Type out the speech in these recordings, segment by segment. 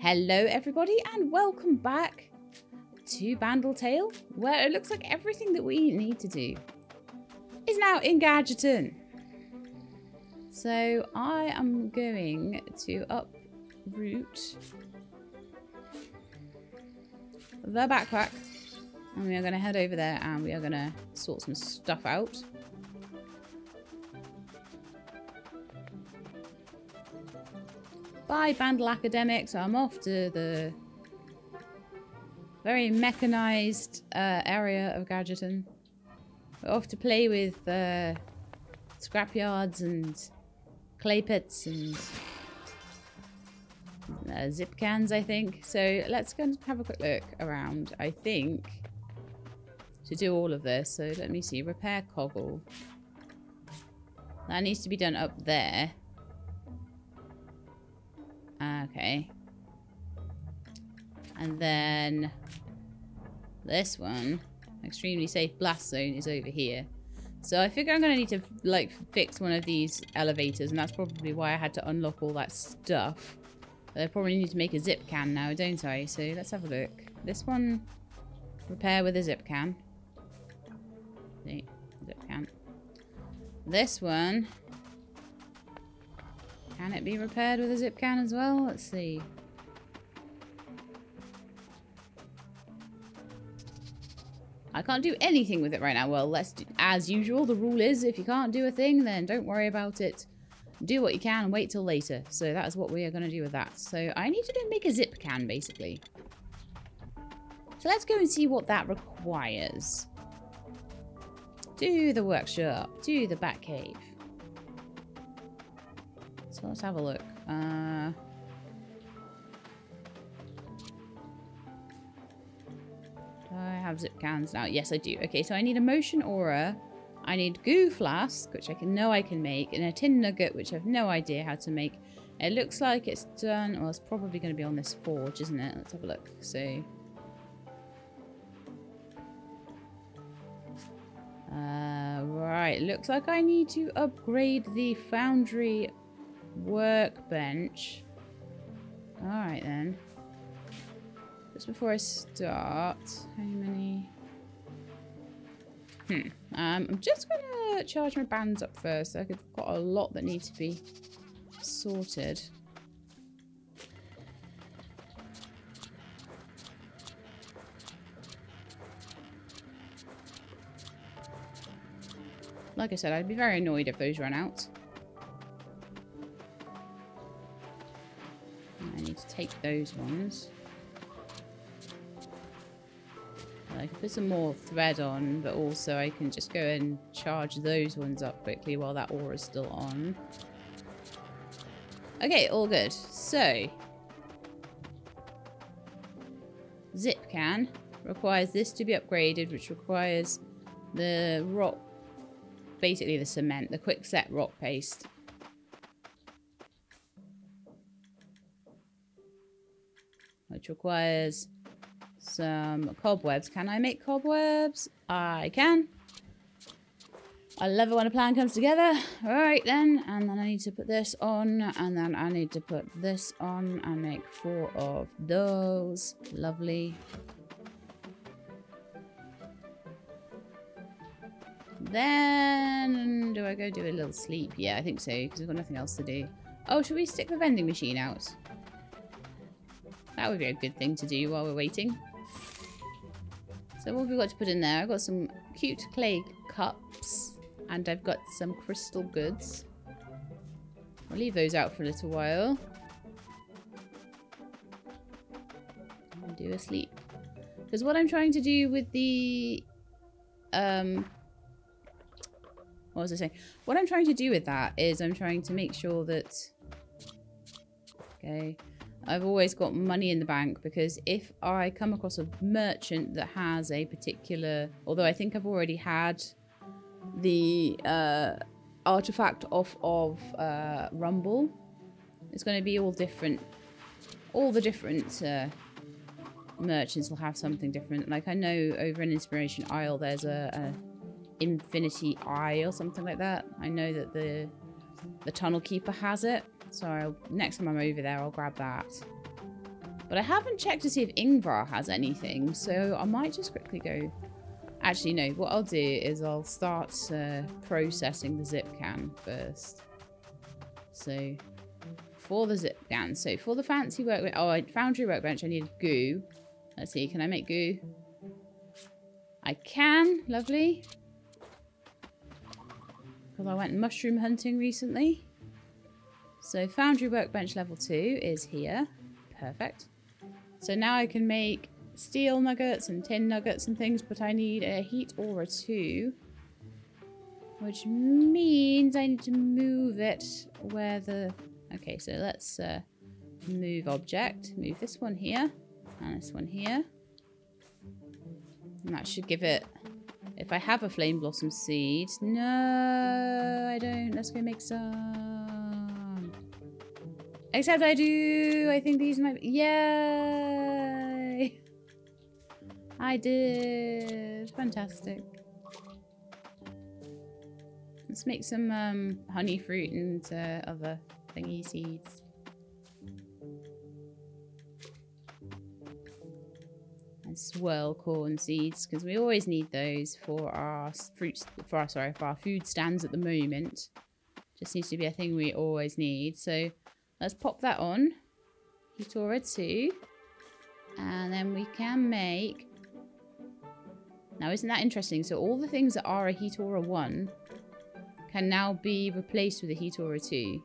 Hello everybody and welcome back to Bandle Tale, where it looks like everything that we need to do is now in Gadgeton. So I am going to uproot the backpack and we are going to head over there and we are going to sort some stuff out. Bye, Bandle Academics. I'm off to the very mechanized uh, area of Gadgeton. We're off to play with uh, scrapyards and clay pits and uh, zip cans, I think. So let's go and have a quick look around. I think to do all of this. So let me see. Repair coggle. That needs to be done up there. Okay. And then this one, extremely safe blast zone, is over here. So I figure I'm going to need to, like, fix one of these elevators, and that's probably why I had to unlock all that stuff. But I probably need to make a zip can now, don't I? So let's have a look. This one, repair with a zip can. Zip can. This one, can it be repaired with a zip can as well? Let's see. I can't do anything with it right now. Well, let's do, as usual, the rule is if you can't do a thing, then don't worry about it. Do what you can and wait till later. So that is what we are going to do with that. So I need to do, make a zip can, basically. So let's go and see what that requires. Do the workshop. Do the back cave. So let's have a look. Uh, I have zip cans now? Yes, I do. Okay, so I need a motion aura. I need goo flask, which I can know I can make, and a tin nugget, which I have no idea how to make. It looks like it's done. Well, it's probably going to be on this forge, isn't it? Let's have a look. So. Uh, right, looks like I need to upgrade the foundry workbench. Alright then. Just before I start, how many... Hmm. Um, I'm just going to charge my bands up first. I've got a lot that need to be sorted. Like I said, I'd be very annoyed if those run out. To take those ones. I can put some more thread on, but also I can just go and charge those ones up quickly while that is still on. Okay, all good. So, zip can requires this to be upgraded, which requires the rock, basically the cement, the quick set rock paste. Requires some cobwebs. Can I make cobwebs? I can. I love it when a plan comes together. Alright then, and then I need to put this on, and then I need to put this on and make four of those. Lovely. Then, do I go do a little sleep? Yeah, I think so, because I've got nothing else to do. Oh, should we stick the vending machine out? That would be a good thing to do while we're waiting. So what have we got to put in there? I've got some cute clay cups. And I've got some crystal goods. I'll leave those out for a little while. And do a sleep. Because what I'm trying to do with the... Um, what was I saying? What I'm trying to do with that is I'm trying to make sure that... Okay. I've always got money in the bank because if I come across a merchant that has a particular... Although I think I've already had the uh, artifact off of uh, Rumble. It's going to be all different. All the different uh, merchants will have something different. Like I know over in Inspiration Isle there's a, a Infinity Eye or something like that. I know that the the Tunnel Keeper has it. So next time I'm over there, I'll grab that. But I haven't checked to see if Ingvar has anything, so I might just quickly go... Actually, no. What I'll do is I'll start uh, processing the zip can first. So, for the zip can. So, for the fancy workbench... Oh, foundry workbench, I need goo. Let's see, can I make goo? I can. Lovely. Because I went mushroom hunting recently. So foundry workbench level 2 is here. Perfect. So now I can make steel nuggets and tin nuggets and things, but I need a heat aura 2. Which means I need to move it where the... Okay, so let's uh, move object. Move this one here. And this one here. And that should give it... If I have a flame blossom seed... No, I don't. Let's go make some. Except I do. I think these might... be, Yay! I did. Fantastic. Let's make some um, honey fruit and uh, other thingy seeds. and swirl corn seeds because we always need those for our fruits for our sorry for our food stands at the moment just seems to be a thing we always need so let's pop that on. Heat aura 2 and then we can make now isn't that interesting? So all the things that are a heat aura 1 can now be replaced with a heat aura 2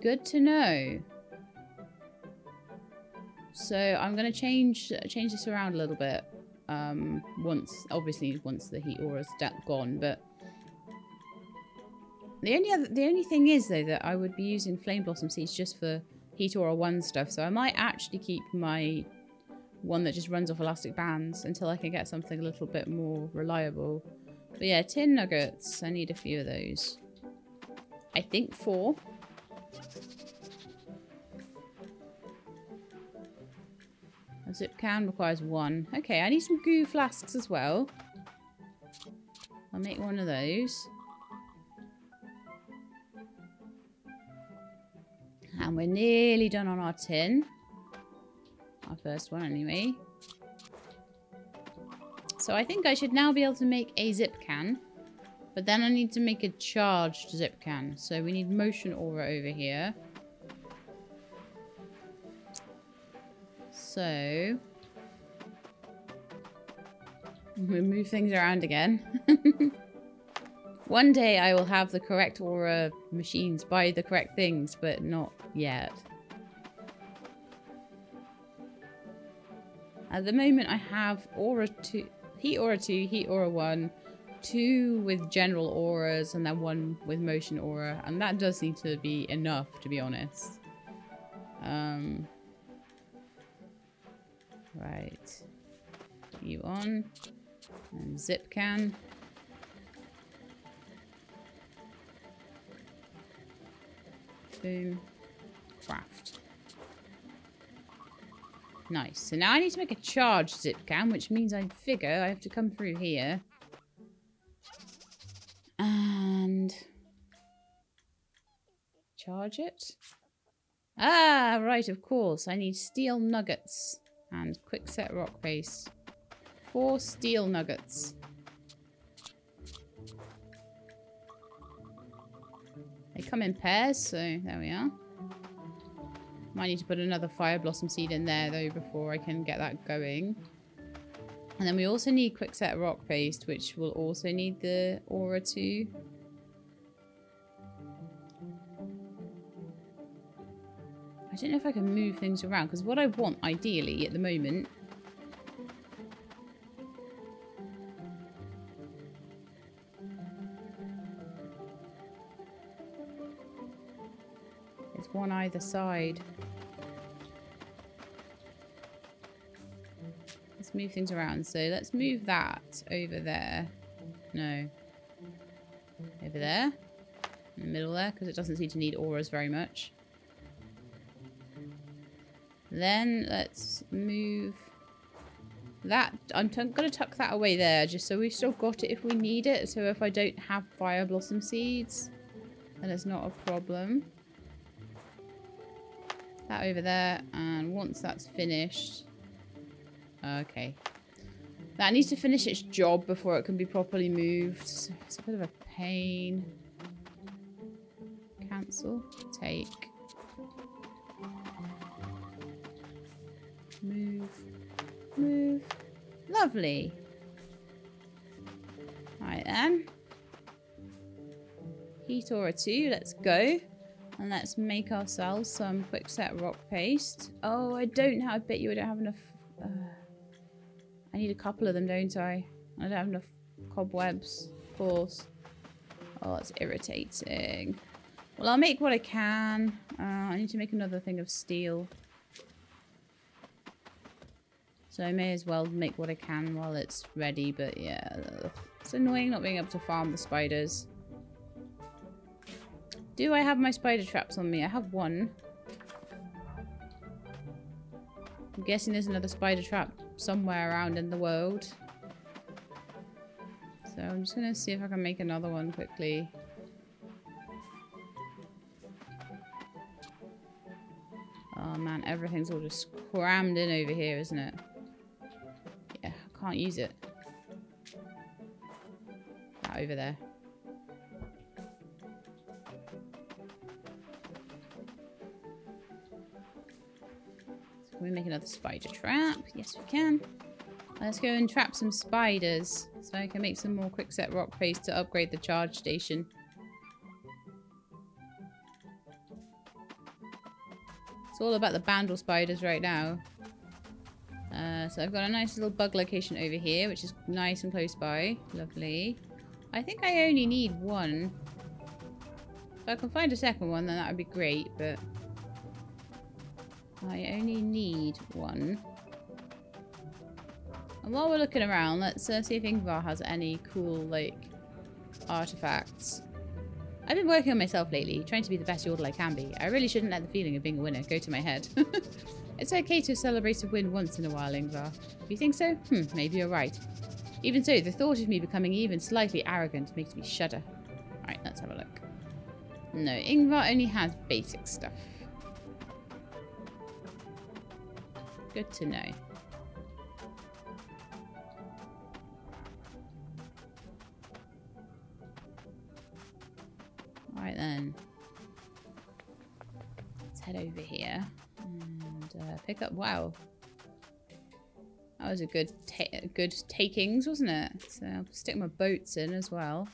good to know. So I'm going to change change this around a little bit. Um, once, obviously, once the heat aura's gone, but the only other, the only thing is though that I would be using flame blossom seeds just for heat aura one stuff. So I might actually keep my one that just runs off elastic bands until I can get something a little bit more reliable. But yeah, tin nuggets. I need a few of those. I think four. A zip can requires one. Okay, I need some goo flasks as well. I'll make one of those. And we're nearly done on our tin. Our first one anyway. So I think I should now be able to make a zip can. But then I need to make a charged zip can. So we need motion aura over here. So... We'll move things around again. One day I will have the correct aura machines buy the correct things, but not yet. At the moment I have aura 2, heat aura 2, heat aura 1, 2 with general auras, and then 1 with motion aura. And that does need to be enough, to be honest. Um, Right. You on. And zip can. Boom. Craft. Nice. So now I need to make a charge zip can, which means I figure I have to come through here. And... Charge it? Ah, right, of course. I need steel nuggets and quickset rock paste. Four steel nuggets. Come in pairs, so there we are. Might need to put another fire blossom seed in there though before I can get that going. And then we also need quickset rock paste, which will also need the aura too. I don't know if I can move things around because what I want ideally at the moment either side. Let's move things around. So let's move that over there. No. Over there. In the middle there because it doesn't seem to need auras very much. Then let's move that. I'm going to tuck that away there just so we've still got it if we need it. So if I don't have fire blossom seeds, then it's not a problem. That over there. And once that's finished... Okay. That needs to finish its job before it can be properly moved. It's a bit of a pain. Cancel. Take. Move. Move. Lovely. Right then. Heat aura 2, let's go. And let's make ourselves some quick set rock paste. Oh, I don't have, I bet you I don't have enough. Uh, I need a couple of them, don't I? I don't have enough cobwebs, of course. Oh, that's irritating. Well, I'll make what I can. Uh, I need to make another thing of steel. So I may as well make what I can while it's ready, but yeah. It's annoying not being able to farm the spiders. Do I have my spider traps on me? I have one. I'm guessing there's another spider trap somewhere around in the world. So I'm just going to see if I can make another one quickly. Oh man, everything's all just crammed in over here, isn't it? Yeah, I can't use it. That over there. Can we make another spider trap? Yes, we can. Let's go and trap some spiders so I can make some more quickset rock paste to upgrade the charge station. It's all about the bandle spiders right now. Uh, so I've got a nice little bug location over here, which is nice and close by. Lovely. I think I only need one. If I can find a second one, then that would be great, but... I only need one. And while we're looking around, let's uh, see if Ingvar has any cool, like, artifacts. I've been working on myself lately, trying to be the best yordle I can be. I really shouldn't let the feeling of being a winner go to my head. it's okay to celebrate a win once in a while, Yngvar. You think so? Hmm, maybe you're right. Even so, the thought of me becoming even slightly arrogant makes me shudder. Alright, let's have a look. No, Ingvar only has basic stuff. Good to know. Right then. Let's head over here and uh, pick up. Wow. That was a good ta good takings, wasn't it? So I'll stick my boats in as well.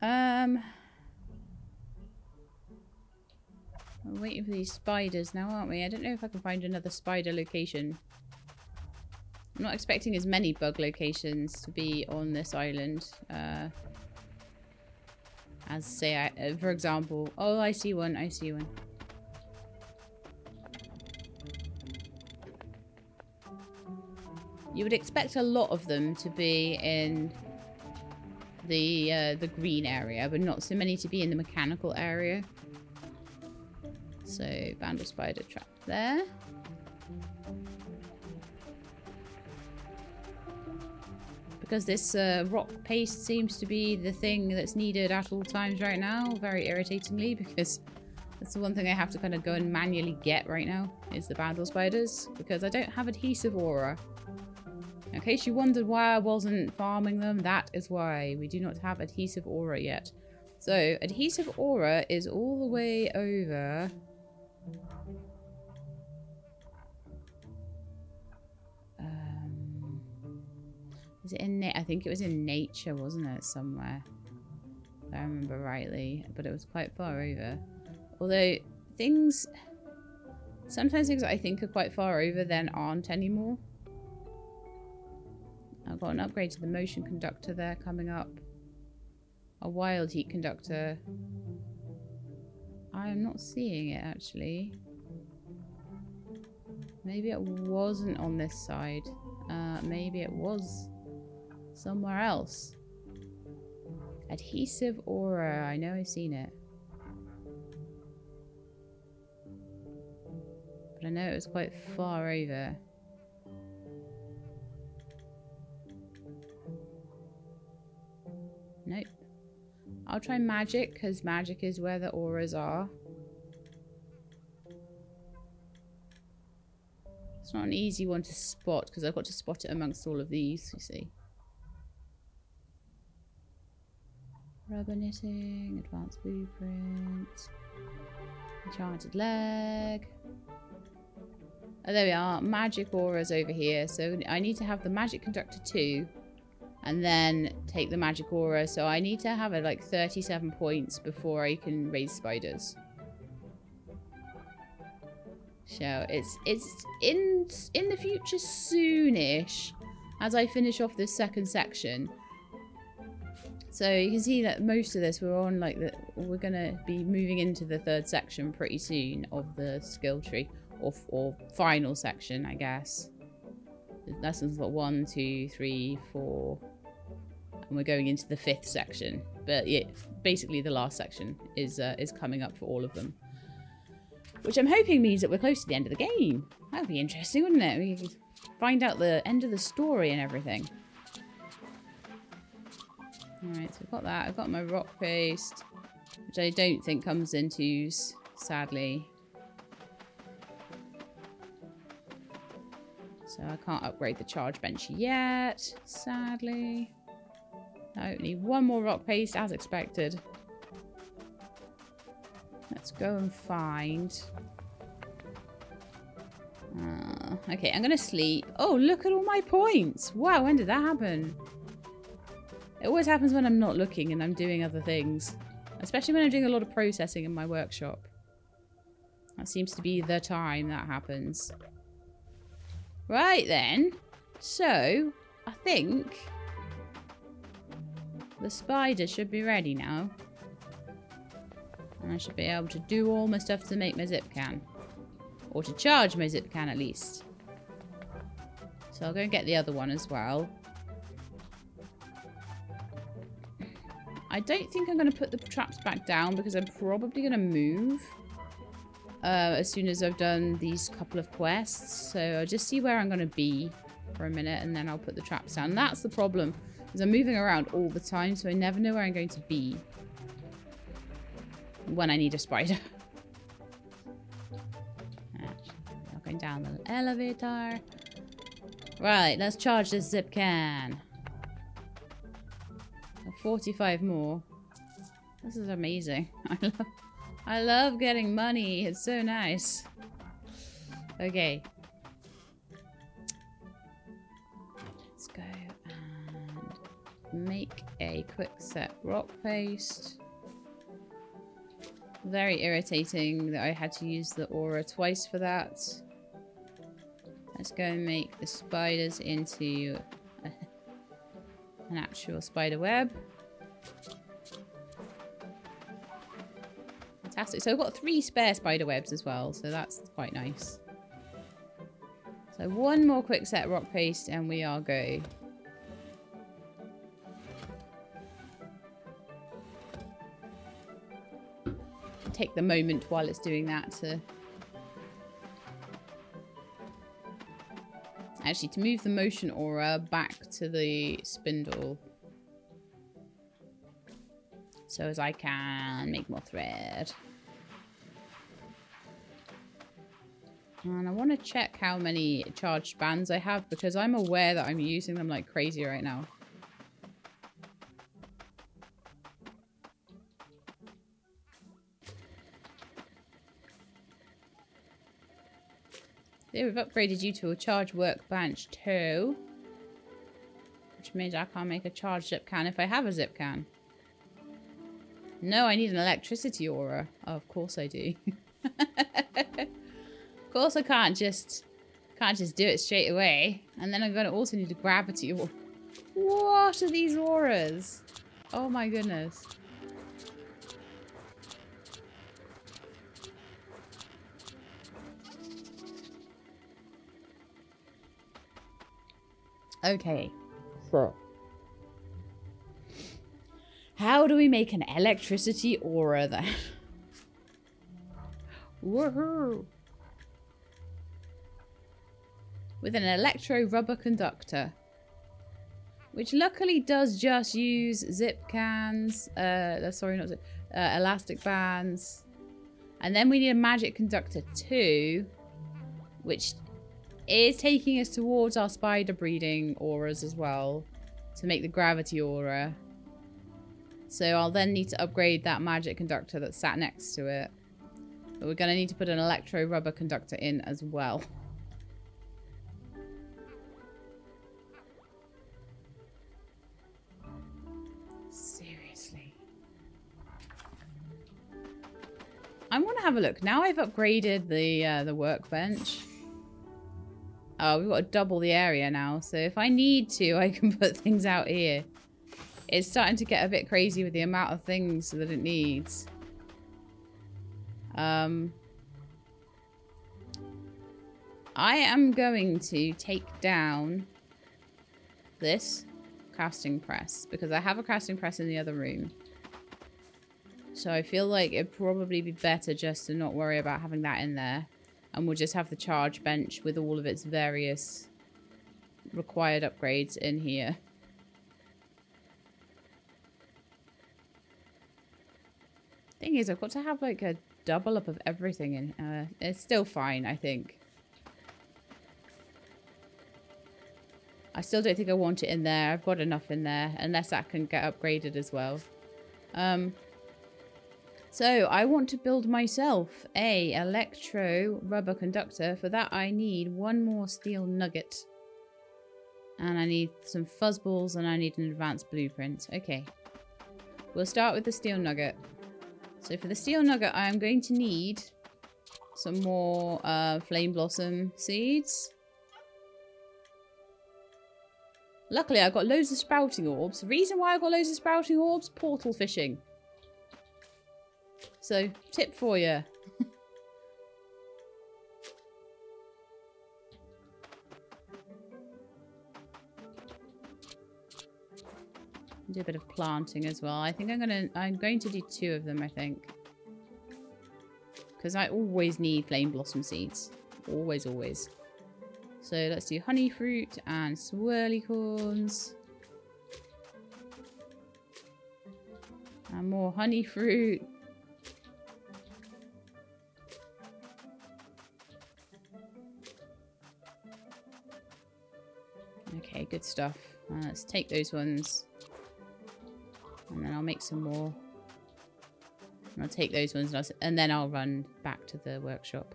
Um, we're waiting for these spiders now, aren't we? I don't know if I can find another spider location. I'm not expecting as many bug locations to be on this island. Uh, as say, I, uh, for example, oh, I see one, I see one. You would expect a lot of them to be in the uh, the green area, but not so many to be in the mechanical area. So, bandle spider trap there. because this uh, rock paste seems to be the thing that's needed at all times right now, very irritatingly, because that's the one thing I have to kind of go and manually get right now, is the bandle spiders, because I don't have adhesive aura. In case you wondered why I wasn't farming them, that is why. We do not have adhesive aura yet. So, adhesive aura is all the way over Um, was it in? I think it was in nature, wasn't it? Somewhere. If I remember rightly, but it was quite far over. Although things, sometimes things I think are quite far over then aren't anymore. I've got an upgrade to the motion conductor there coming up. A wild heat conductor. I am not seeing it actually. Maybe it wasn't on this side. Uh, maybe it was somewhere else. Adhesive aura. I know I've seen it. But I know it was quite far over. Nope. I'll try magic, because magic is where the auras are. It's not an easy one to spot because I've got to spot it amongst all of these, you see. Rubber knitting, advanced blueprint, enchanted leg. Oh, there we are. Magic auras over here. So I need to have the magic conductor 2 and then take the magic aura. So I need to have it like 37 points before I can raise spiders. So it's it's in in the future soonish as I finish off this second section. So you can see that most of this we're on like the we're gonna be moving into the third section pretty soon of the skill tree or or final section I guess. Lessons got one, two, three, four, and we're going into the fifth section. But yeah, basically the last section is uh, is coming up for all of them. Which I'm hoping means that we're close to the end of the game. That would be interesting, wouldn't it? We could find out the end of the story and everything. Alright, so I've got that. I've got my rock paste, which I don't think comes into use, sadly. So I can't upgrade the charge bench yet, sadly. I need one more rock paste, as expected. Let's go and find... Uh, okay, I'm going to sleep. Oh, look at all my points. Wow, when did that happen? It always happens when I'm not looking and I'm doing other things. Especially when I'm doing a lot of processing in my workshop. That seems to be the time that happens. Right then. So, I think the spider should be ready now. And I should be able to do all my stuff to make my zip can. Or to charge my zip can at least. So I'll go and get the other one as well. I don't think I'm going to put the traps back down because I'm probably going to move. Uh, as soon as I've done these couple of quests. So I'll just see where I'm going to be for a minute and then I'll put the traps down. That's the problem. Because I'm moving around all the time so I never know where I'm going to be when I need a spider. going down the elevator. Right, let's charge this zip can. 45 more. This is amazing. I love, I love getting money. It's so nice. Okay. Make a quick set rock paste. Very irritating that I had to use the aura twice for that. Let's go and make the spiders into an actual spider web. Fantastic. So I've got three spare spider webs as well, so that's quite nice. So one more quick set rock paste and we are go. Take the moment while it's doing that to... Actually, to move the motion aura back to the spindle. So as I can make more thread. And I want to check how many charged bands I have because I'm aware that I'm using them like crazy right now. We've upgraded you to a charge workbench too. Which means I can't make a charge zip can if I have a zip can. No, I need an electricity aura. Oh, of course I do. of course I can't just can't just do it straight away. And then I'm gonna also need a gravity aura. What are these auras? Oh my goodness. Okay. So. How do we make an electricity aura then? Woohoo! With an electro rubber conductor. Which luckily does just use zip cans. Uh, sorry, not zip. Uh, elastic bands. And then we need a magic conductor too. Which is taking us towards our spider breeding auras as well to make the gravity aura. So I'll then need to upgrade that magic conductor that sat next to it. But we're going to need to put an electro rubber conductor in as well. Seriously. I want to have a look. Now I've upgraded the uh, the workbench. Oh, we've got to double the area now. So if I need to, I can put things out here. It's starting to get a bit crazy with the amount of things that it needs. Um, I am going to take down this casting press because I have a casting press in the other room. So I feel like it'd probably be better just to not worry about having that in there. And we'll just have the charge bench with all of its various required upgrades in here. Thing is, I've got to have like a double up of everything in uh, It's still fine, I think. I still don't think I want it in there. I've got enough in there, unless that can get upgraded as well. Um, so I want to build myself a electro rubber conductor. For that I need one more steel nugget. And I need some fuzzballs and I need an advanced blueprint. Okay. We'll start with the steel nugget. So for the steel nugget I am going to need some more uh, flame blossom seeds. Luckily I got loads of sprouting orbs. The reason why I got loads of sprouting orbs? Portal fishing. So, tip for you. do a bit of planting as well. I think I'm gonna I'm going to do two of them, I think. Because I always need flame blossom seeds. Always, always. So let's do honey fruit and swirly corns. And more honey fruit. Good stuff. Uh, let's take those ones. And then I'll make some more. And I'll take those ones and, and then I'll run back to the workshop.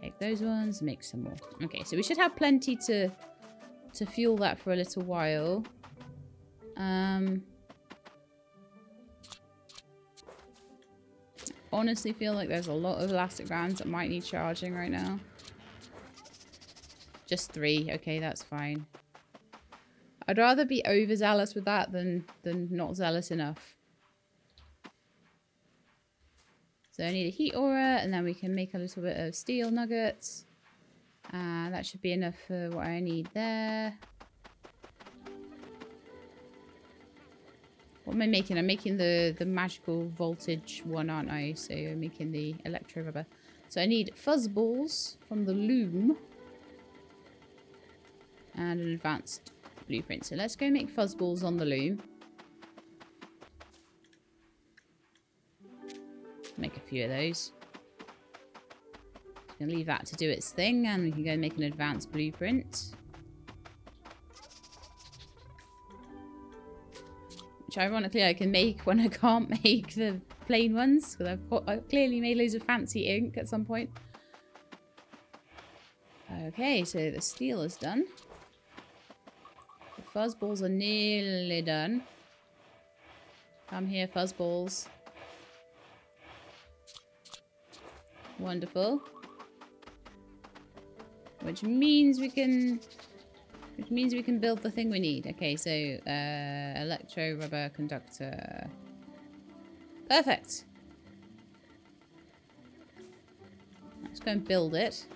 Take those ones, make some more. Okay, so we should have plenty to to fuel that for a little while. Um, honestly feel like there's a lot of elastic bands that might need charging right now. Just three. Okay, that's fine. I'd rather be overzealous with that than, than not zealous enough. So I need a heat aura, and then we can make a little bit of steel nuggets. Uh, that should be enough for what I need there. What am I making? I'm making the, the magical voltage one, aren't I? So I'm making the electro rubber. So I need fuzz balls from the loom and an advanced blueprint. So let's go make fuzzballs on the loom. Make a few of those. Gonna leave that to do its thing and we can go make an advanced blueprint. Which ironically I can make when I can't make the plain ones because I've, I've clearly made loads of fancy ink at some point. Okay, so the steel is done. Fuzzballs are nearly done. Come here, fuzzballs. Wonderful. Which means we can... Which means we can build the thing we need. Okay, so, uh, electro rubber conductor. Perfect. Let's go and build it.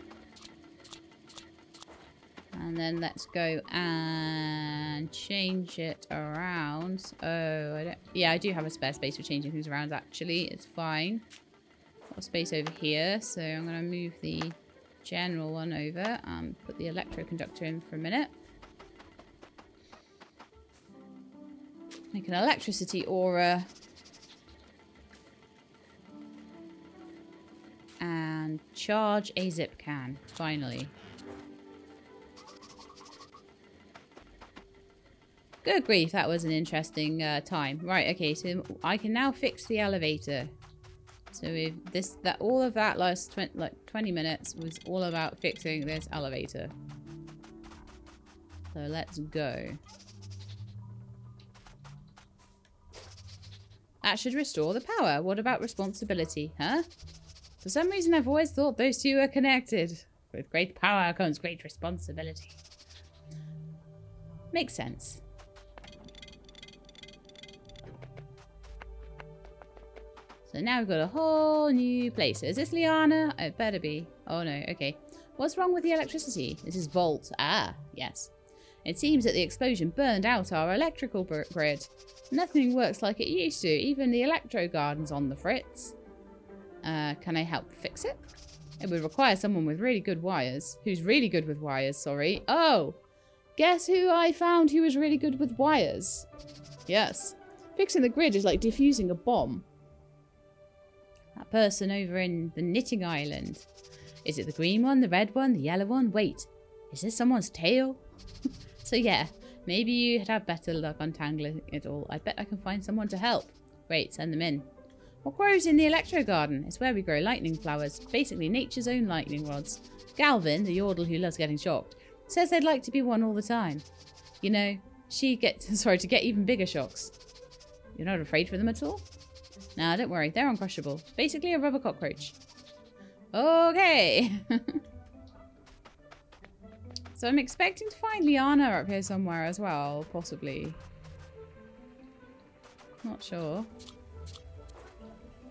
And then let's go and change it around. Oh, I. Yeah, I do have a spare space for changing things around, actually. It's fine. Got space over here, so I'm going to move the general one over and put the electroconductor in for a minute. Make an electricity aura. And charge a zip can. Finally. Good grief, that was an interesting uh, time. Right, okay, so I can now fix the elevator. So if this, that, all of that last 20, like 20 minutes was all about fixing this elevator. So let's go. That should restore the power. What about responsibility, huh? For some reason, I've always thought those two are connected. With great power comes great responsibility. Makes sense. So now we've got a whole new place. Is this Liana? It better be. Oh no, okay. What's wrong with the electricity? This is Volt. Ah, yes. It seems that the explosion burned out our electrical grid. Nothing works like it used to. Even the electro garden's on the fritz. Uh, can I help fix it? It would require someone with really good wires. Who's really good with wires, sorry. Oh! Guess who I found who was really good with wires? Yes. Fixing the grid is like defusing a bomb. That person over in the knitting island. Is it the green one, the red one, the yellow one? Wait, is this someone's tail? so yeah, maybe you'd have better luck untangling it all. I bet I can find someone to help. Great, send them in. What grows in the electro garden? It's where we grow lightning flowers. Basically nature's own lightning rods. Galvin, the yordle who loves getting shocked, says they'd like to be one all the time. You know, she gets, sorry, to get even bigger shocks. You're not afraid for them at all? Nah, don't worry. They're uncrushable. Basically a rubber cockroach. Okay. so I'm expecting to find Liana up here somewhere as well, possibly. Not sure.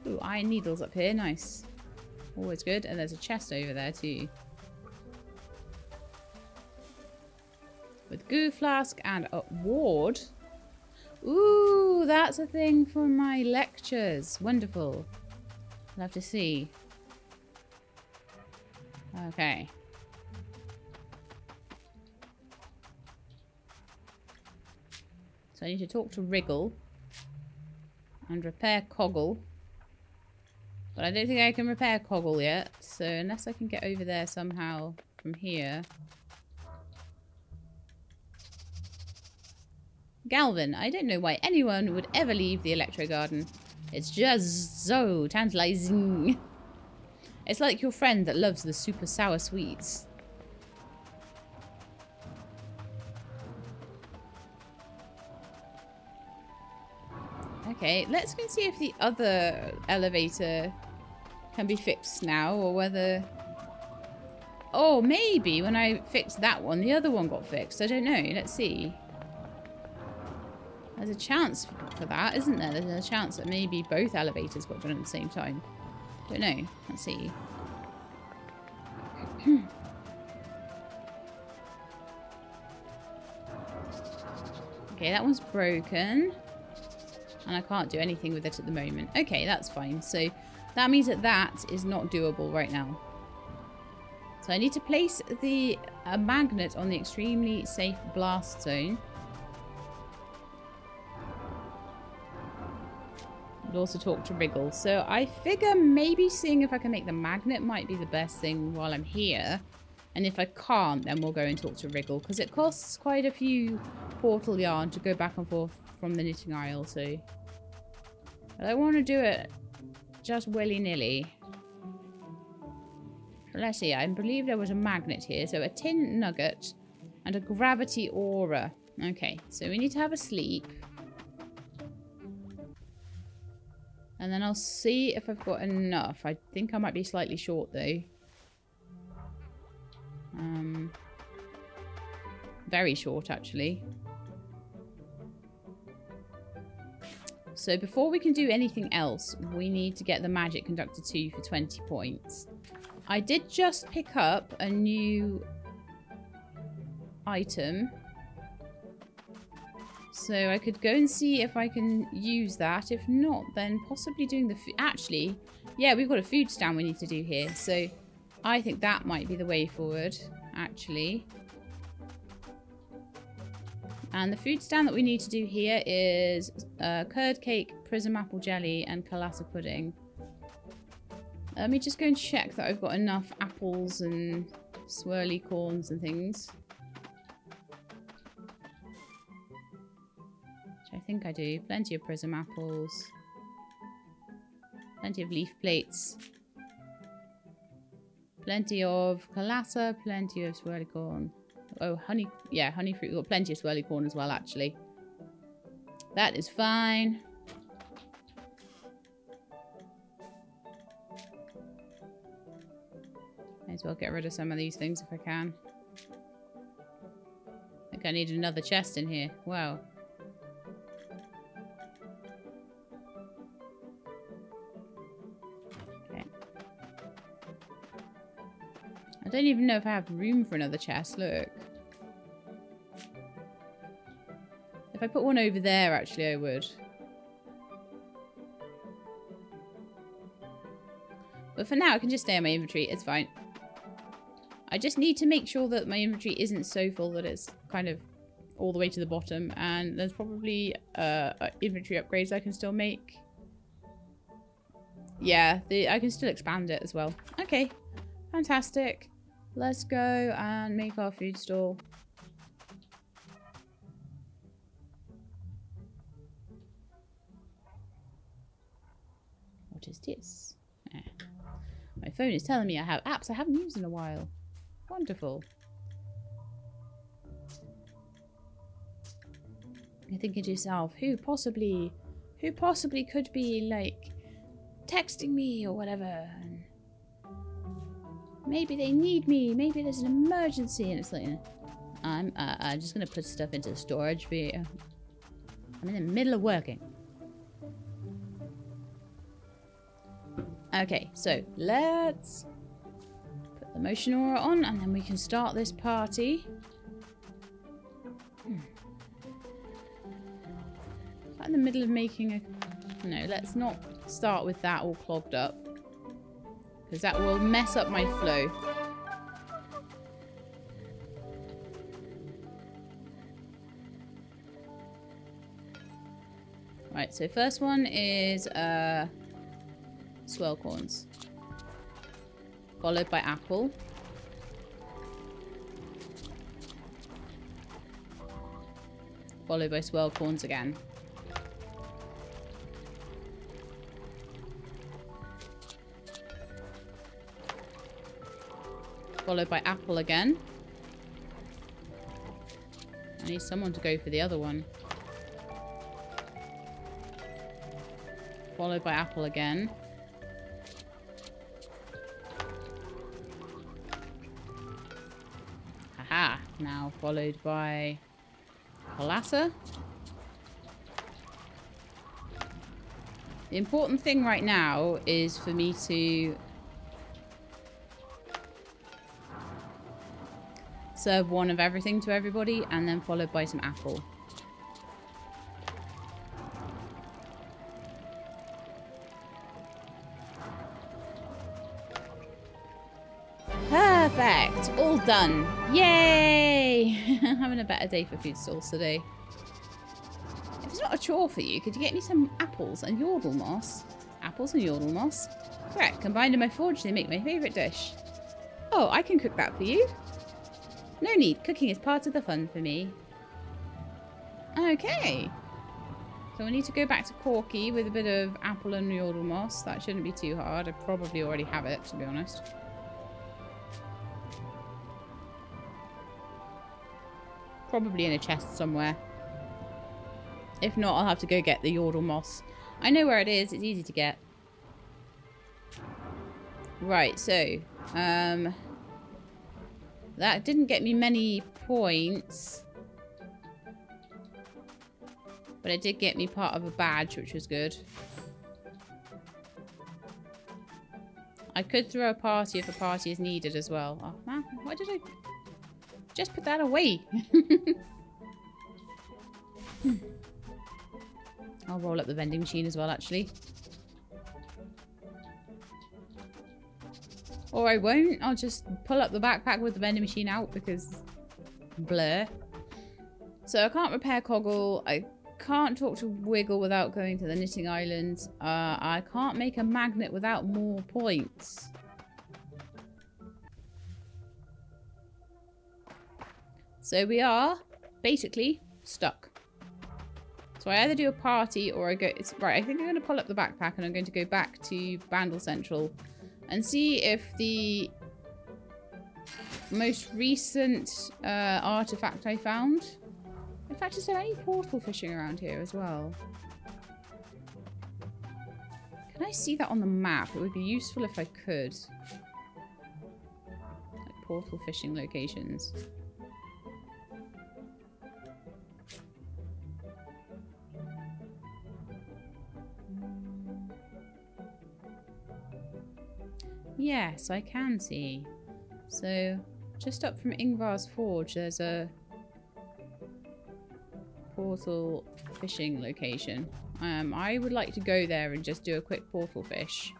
Ooh, iron needles up here. Nice. Always good. And there's a chest over there too. With goo flask and a ward. Ooh, that's a thing for my lectures. Wonderful. Have to see. Okay. So I need to talk to Wriggle and repair Coggle. But I don't think I can repair Coggle yet. So unless I can get over there somehow from here. Galvin, I don't know why anyone would ever leave the Electro Garden. It's just so tantalizing. It's like your friend that loves the super sour sweets. Okay, let's go and see if the other elevator can be fixed now or whether... Oh, maybe when I fixed that one, the other one got fixed. I don't know. Let's see. There's a chance for that, isn't there? There's a chance that maybe both elevators got done at the same time. Don't know. Let's see. Hmm. okay, that one's broken. And I can't do anything with it at the moment. Okay, that's fine. So that means that that is not doable right now. So I need to place the a magnet on the extremely safe blast zone. And also talk to Wriggle. So I figure maybe seeing if I can make the magnet might be the best thing while I'm here. And if I can't, then we'll go and talk to Wriggle. Because it costs quite a few portal yarn to go back and forth from the knitting isle. So I don't want to do it just willy-nilly. Let's see. I believe there was a magnet here. So a tin nugget and a gravity aura. Okay, so we need to have a sleep. And then I'll see if I've got enough. I think I might be slightly short though. Um, very short actually. So before we can do anything else, we need to get the Magic Conductor 2 for 20 points. I did just pick up a new item so I could go and see if I can use that. If not, then possibly doing the... Actually, yeah, we've got a food stand we need to do here. So I think that might be the way forward, actually. And the food stand that we need to do here is uh, curd cake, prism apple jelly, and kalasa pudding. Let me just go and check that I've got enough apples and swirly corns and things. Think I do. Plenty of prism apples. Plenty of leaf plates. Plenty of kalasa, plenty of swirly corn. Oh, honey, yeah, honey fruit. We've got plenty of swirly corn as well, actually. That is fine. May as well get rid of some of these things if I can. I think I need another chest in here. Wow. Don't even know if I have room for another chest. Look. If I put one over there, actually, I would. But for now, I can just stay on my inventory. It's fine. I just need to make sure that my inventory isn't so full that it's kind of all the way to the bottom. And there's probably uh, uh, inventory upgrades I can still make. Yeah, the, I can still expand it as well. Okay, fantastic. Let's go and make our food stall. What is this? Eh. My phone is telling me I have apps I haven't used in a while. Wonderful. You're thinking to yourself, who possibly, who possibly could be like texting me or whatever? And maybe they need me. Maybe there's an emergency, and it's like, I'm, uh, I'm just gonna put stuff into the storage for you. I'm in the middle of working. Okay, so let's put the motion aura on and then we can start this party. Hmm. in the middle of making a... No, let's not start with that all clogged up. Because that will mess up my flow. Right, so first one is uh, swirl corns followed by apple. Followed by swirl corns again. Followed by apple again. I need someone to go for the other one. Followed by apple again. Haha. Now followed by Palassa. The important thing right now is for me to serve one of everything to everybody and then followed by some apple. Perfect. All done. Yay! Having a better day for food stalls today. If it's not a chore for you, could you get me some apples and yordle moss? Apples and yordle moss? Correct. Combined in my forge, they make my favourite dish. Oh, I can cook that for you. No need. Cooking is part of the fun for me. Okay. So we need to go back to Corki with a bit of apple and yordle moss. That shouldn't be too hard. I probably already have it, to be honest. Probably in a chest somewhere. If not, I'll have to go get the Yordle Moss. I know where it is. It's easy to get. Right, so... Um, that didn't get me many points. But it did get me part of a badge, which was good. I could throw a party if a party is needed as well. Oh, man, why did I... Just put that away. I'll roll up the vending machine as well, actually. Or I won't. I'll just pull up the backpack with the vending machine out because blur. So I can't repair Coggle. I can't talk to Wiggle without going to the Knitting Island. Uh, I can't make a magnet without more points. So we are basically stuck. So I either do a party or I go... It's, right, I think I'm going to pull up the backpack and I'm going to go back to Bandle Central and see if the most recent uh, artifact I found... In fact, is there any portal fishing around here as well? Can I see that on the map? It would be useful if I could. Like portal fishing locations. Yes, I can see. So, just up from Ingvar's Forge, there's a portal fishing location. Um, I would like to go there and just do a quick portal fish.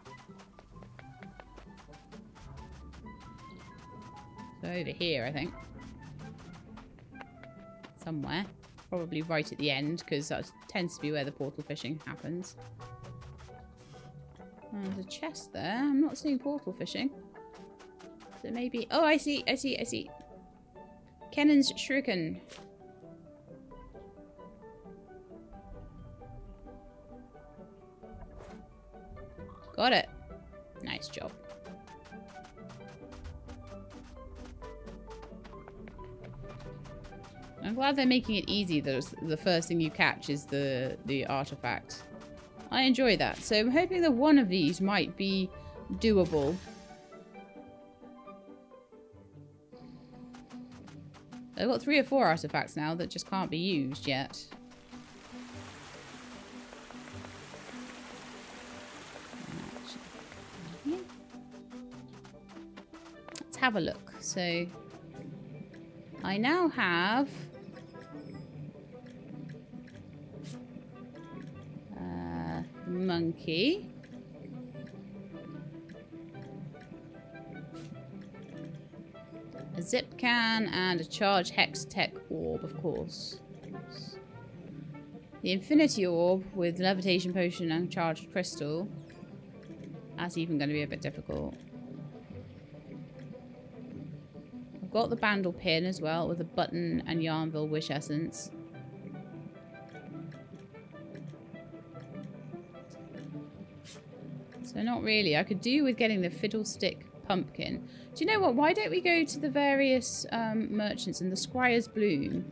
So over here, I think. Somewhere. Probably right at the end, because that tends to be where the portal fishing happens. There's a chest there. I'm not seeing portal fishing. So maybe... Oh, I see, I see, I see. Kennen's Shuriken. Got it. Nice job. I'm glad they're making it easy the first thing you catch is the, the artifact. I enjoy that. So I'm hoping that one of these might be doable. I've got three or four artifacts now that just can't be used yet. Let's have a look. So I now have monkey. A zip can and a charge Hextech orb, of course. The infinity orb with levitation potion and charged crystal. That's even going to be a bit difficult. I've got the bandle pin as well with a button and Yarnville wish essence. Not really. I could do with getting the fiddlestick pumpkin. Do you know what? Why don't we go to the various um, merchants and the Squire's Bloom?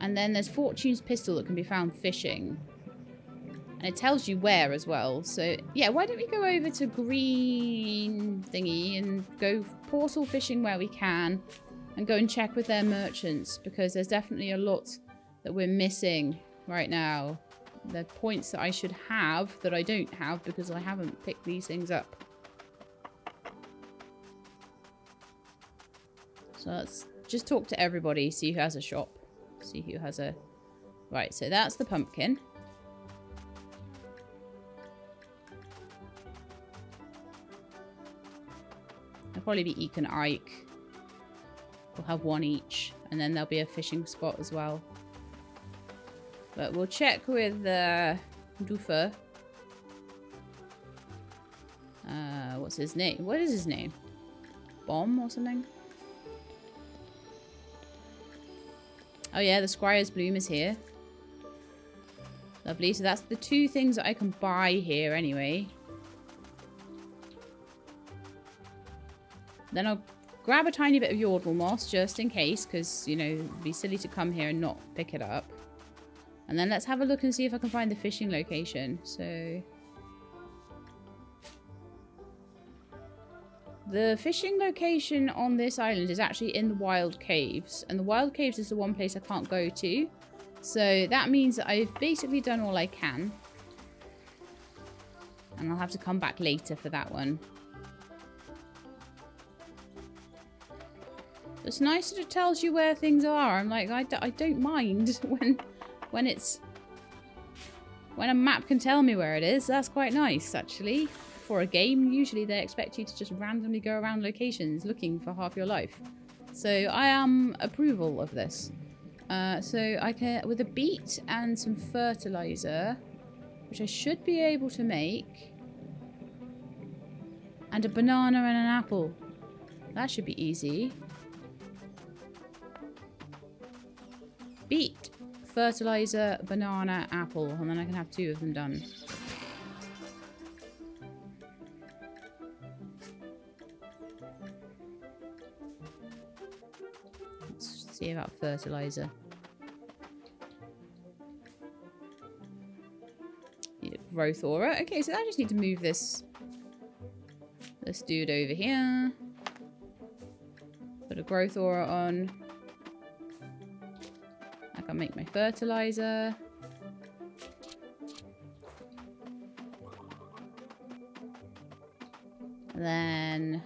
And then there's Fortune's Pistol that can be found fishing. And it tells you where as well. So, yeah, why don't we go over to Green Thingy and go portal fishing where we can. And go and check with their merchants. Because there's definitely a lot that we're missing right now the points that I should have that I don't have because I haven't picked these things up. So let's just talk to everybody, see who has a shop. See who has a... Right, so that's the pumpkin. It'll probably be Eek and Ike. We'll have one each. And then there'll be a fishing spot as well. But we'll check with uh, Doofer. Uh, what's his name? What is his name? Bomb or something? Oh yeah, the Squire's Bloom is here. Lovely. So that's the two things that I can buy here anyway. Then I'll grab a tiny bit of Yordle Moss just in case because, you know, it'd be silly to come here and not pick it up. And then let's have a look and see if I can find the fishing location. So... The fishing location on this island is actually in the Wild Caves. And the Wild Caves is the one place I can't go to. So that means that I've basically done all I can. And I'll have to come back later for that one. It's nice that it tells you where things are. I'm like, I d I don't mind when when it's... When a map can tell me where it is, that's quite nice, actually. For a game, usually they expect you to just randomly go around locations looking for half your life. So I am approval of this. Uh, so I can, with a beet and some fertilizer, which I should be able to make, and a banana and an apple. That should be easy. Beet, fertilizer, banana, apple, and then I can have two of them done. Let's see about fertilizer. Growth aura. Okay, so I just need to move this this dude over here. Put a growth aura on. I can make my fertilizer. then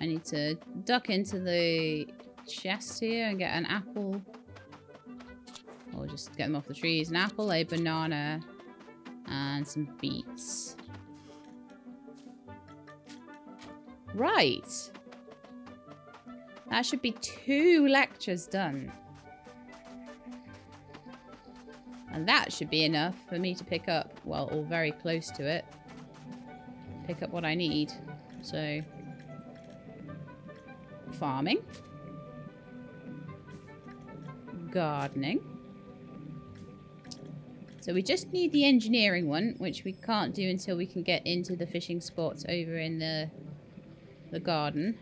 I need to duck into the chest here and get an apple. Or just get them off the trees. An apple, a banana, and some beets. Right. That should be two lectures done. And that should be enough for me to pick up, well, or very close to it. Pick up what I need. So, farming. Gardening. So we just need the engineering one, which we can't do until we can get into the fishing spots over in the the garden.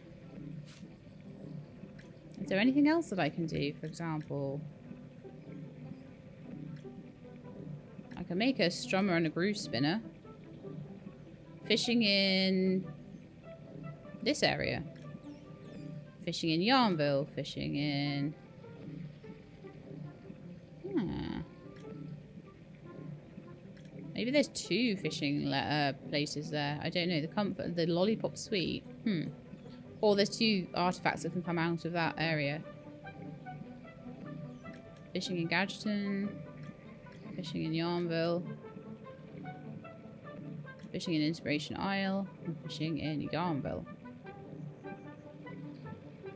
Is there anything else that I can do, for example? Can make a strummer and a groove spinner. Fishing in this area. Fishing in Yarnville. Fishing in... Hmm. Maybe there's two fishing uh, places there. I don't know. The comfort, the lollipop suite. Hmm. Or there's two artifacts that can come out of that area. Fishing in Gadgeton. Fishing in Yarnville. Fishing in Inspiration Isle. And fishing in Yarnville.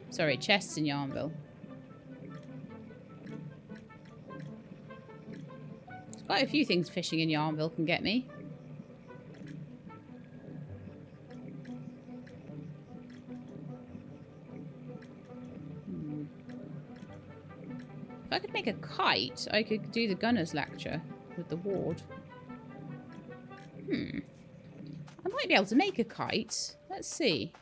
Sorry, chests in Yarnville. Quite a few things fishing in Yarnville can get me. Make a kite, I could do the gunner's lecture with the ward. Hmm. I might be able to make a kite. Let's see.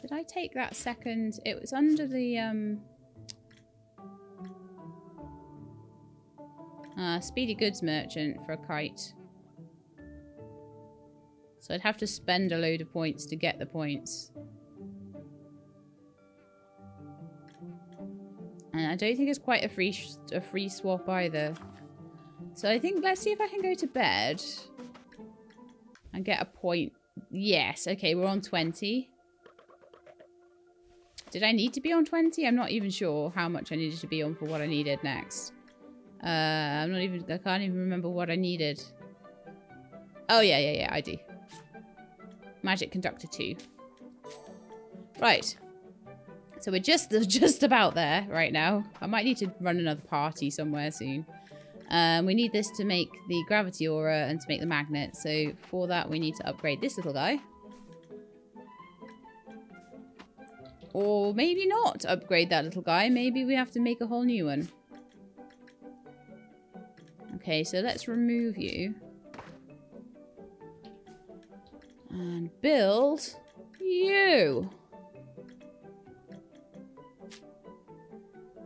Did I take that second? It was under the, um... Uh, Speedy Goods Merchant for a kite. So I'd have to spend a load of points to get the points. I don't think it's quite a free a free swap either. So I think let's see if I can go to bed and get a point. Yes, okay, we're on 20. Did I need to be on 20? I'm not even sure how much I needed to be on for what I needed next. Uh, I'm not even, I can't even remember what I needed. Oh, yeah, yeah, yeah, I do. Magic Conductor 2. Right. So we're just just about there right now. I might need to run another party somewhere soon. Um, we need this to make the gravity aura and to make the magnet. So for that, we need to upgrade this little guy. Or maybe not upgrade that little guy. Maybe we have to make a whole new one. Okay, so let's remove you. And build you.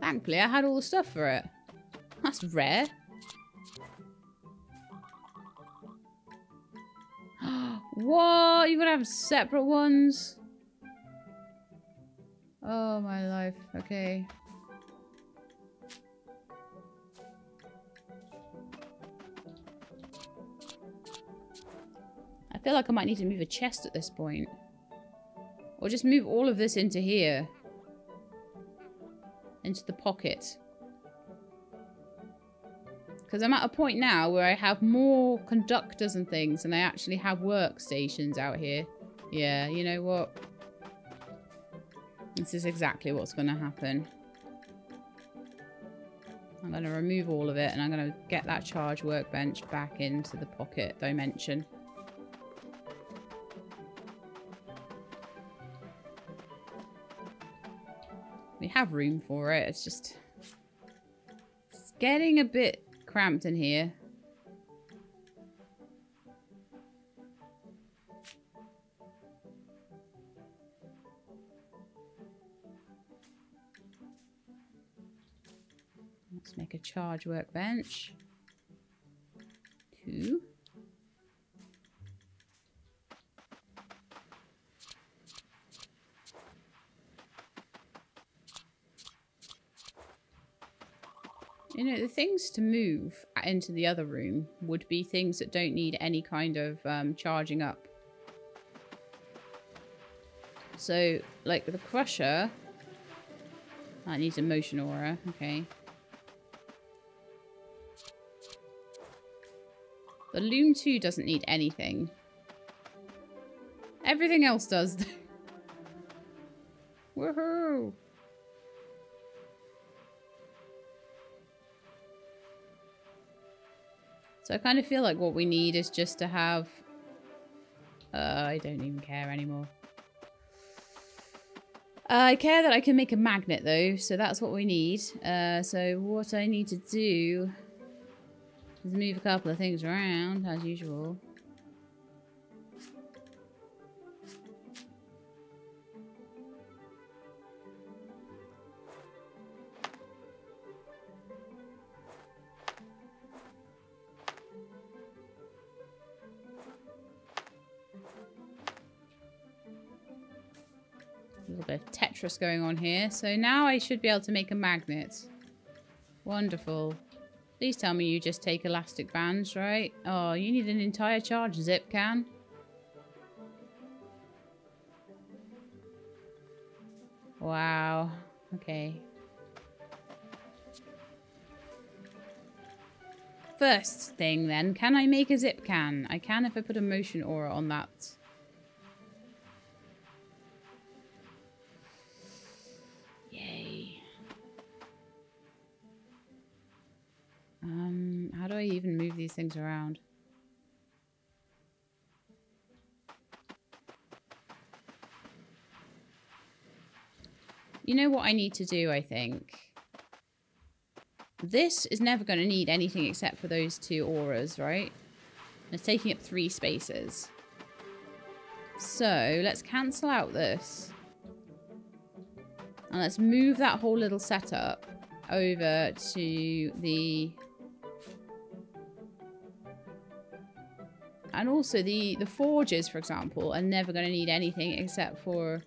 Thankfully, I had all the stuff for it. That's rare. what? You're gonna have separate ones? Oh, my life. Okay. I feel like I might need to move a chest at this point. Or just move all of this into here. Into the pocket. Because I'm at a point now where I have more conductors and things and I actually have workstations out here. Yeah, you know what? This is exactly what's going to happen. I'm going to remove all of it and I'm going to get that charge workbench back into the pocket dimension. Have room for it. It's just... It's getting a bit cramped in here. Let's make a charge workbench. Two. You know, the things to move into the other room would be things that don't need any kind of um, charging up. So, like the crusher, that needs a motion aura, okay. The Loom 2 doesn't need anything. Everything else does. Woohoo! So I kind of feel like what we need is just to have... Uh, I don't even care anymore. Uh, I care that I can make a magnet though, so that's what we need. Uh, so what I need to do is move a couple of things around, as usual. Tetris going on here. So now I should be able to make a magnet. Wonderful. Please tell me you just take elastic bands, right? Oh, you need an entire charge zip can. Wow. Okay. First thing then, can I make a zip can? I can if I put a motion aura on that. Um, how do I even move these things around? You know what I need to do, I think? This is never going to need anything except for those two auras, right? It's taking up three spaces. So, let's cancel out this. And let's move that whole little setup over to the And also the, the forges, for example, are never going to need anything except for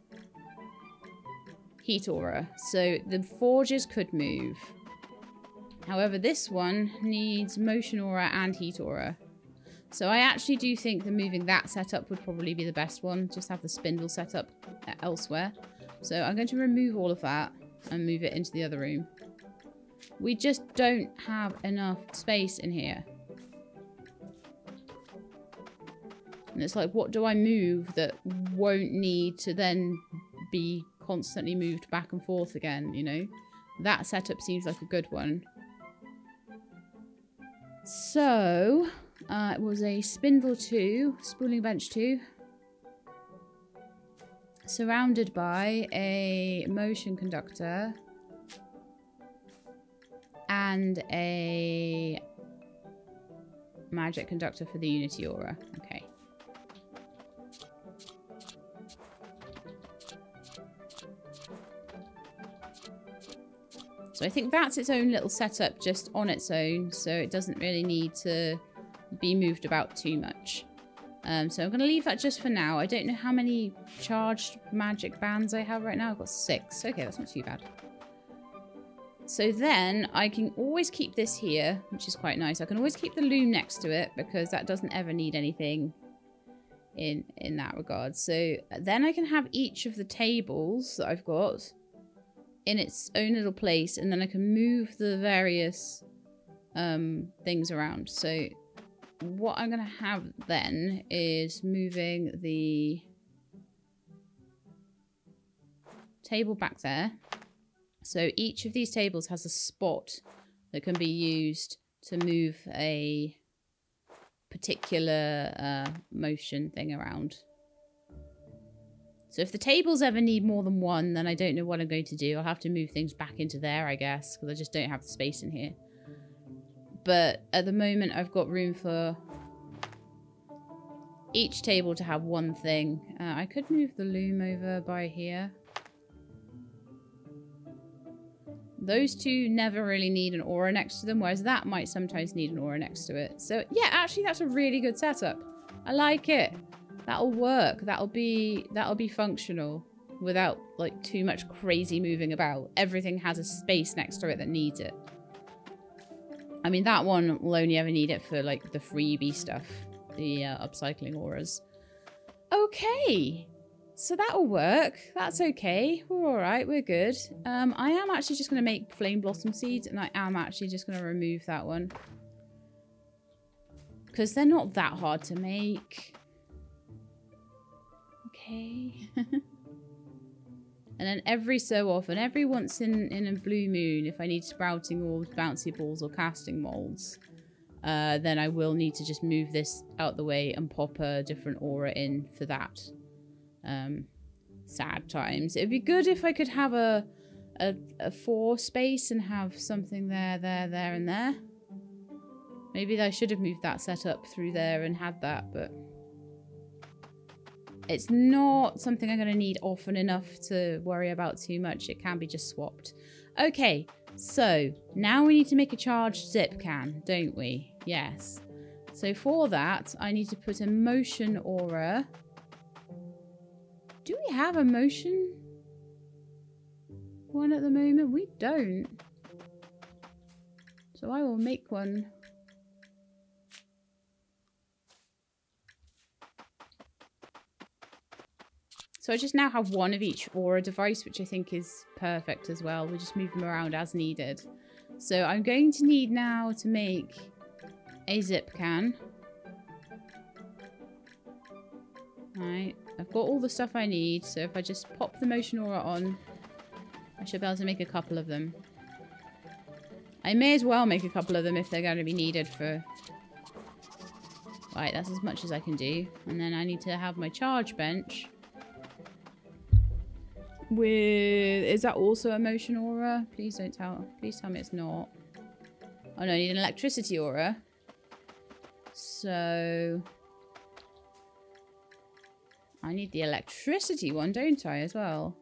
heat aura. So the forges could move. However, this one needs motion aura and heat aura. So I actually do think that moving that setup would probably be the best one. Just have the spindle set up uh, elsewhere. So I'm going to remove all of that and move it into the other room. We just don't have enough space in here. And it's like, what do I move that won't need to then be constantly moved back and forth again, you know? That setup seems like a good one. So, uh, it was a spindle 2, spooling bench 2, surrounded by a motion conductor and a magic conductor for the Unity Aura. Okay. So I think that's its own little setup just on its own. So it doesn't really need to be moved about too much. Um, so I'm going to leave that just for now. I don't know how many charged magic bands I have right now. I've got six. Okay, that's not too bad. So then I can always keep this here, which is quite nice. I can always keep the loom next to it because that doesn't ever need anything in in that regard. So then I can have each of the tables that I've got in its own little place and then I can move the various um, things around. So what I'm going to have then is moving the table back there. So each of these tables has a spot that can be used to move a particular uh, motion thing around. So if the tables ever need more than one, then I don't know what I'm going to do. I'll have to move things back into there, I guess, because I just don't have the space in here. But at the moment, I've got room for each table to have one thing. Uh, I could move the loom over by here. Those two never really need an aura next to them, whereas that might sometimes need an aura next to it. So yeah, actually that's a really good setup. I like it. That'll work. That'll be that'll be functional without like too much crazy moving about. Everything has a space next to it that needs it. I mean, that one will only ever need it for like the freebie stuff, the uh, upcycling auras. Okay. So that'll work. That's okay. We're all right. We're good. Um, I am actually just going to make flame blossom seeds and I am actually just going to remove that one. Because they're not that hard to make. Okay. and then every so often, every once in, in a blue moon, if I need sprouting or bouncy balls or casting molds, uh, then I will need to just move this out the way and pop a different aura in for that um, sad times. It'd be good if I could have a, a, a four space and have something there, there, there, and there. Maybe I should have moved that setup through there and had that, but it's not something I'm going to need often enough to worry about too much. It can be just swapped. Okay, so now we need to make a charged zip can, don't we? Yes. So for that, I need to put a motion aura do we have a motion one at the moment? We don't. So I will make one. So I just now have one of each aura device, which I think is perfect as well. We just move them around as needed. So I'm going to need now to make a zip can. Right. I've got all the stuff I need, so if I just pop the motion aura on, I should be able to make a couple of them. I may as well make a couple of them if they're going to be needed for... Right, that's as much as I can do. And then I need to have my charge bench. With... Is that also a motion aura? Please don't tell... Please tell me it's not. Oh no, I need an electricity aura. So... I need the electricity one, don't I, as well?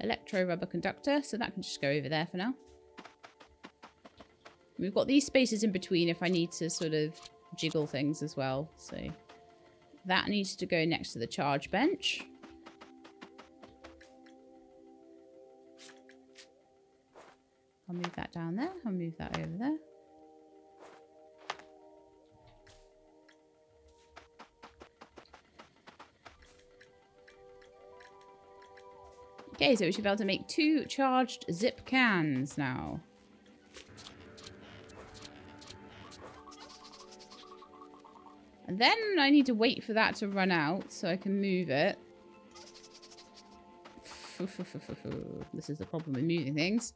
Electro rubber conductor, so that can just go over there for now. We've got these spaces in between if I need to sort of jiggle things as well. So that needs to go next to the charge bench. I'll move that down there. I'll move that over there. Okay, so we should be able to make two charged zip cans now. And then I need to wait for that to run out so I can move it. This is the problem with moving things.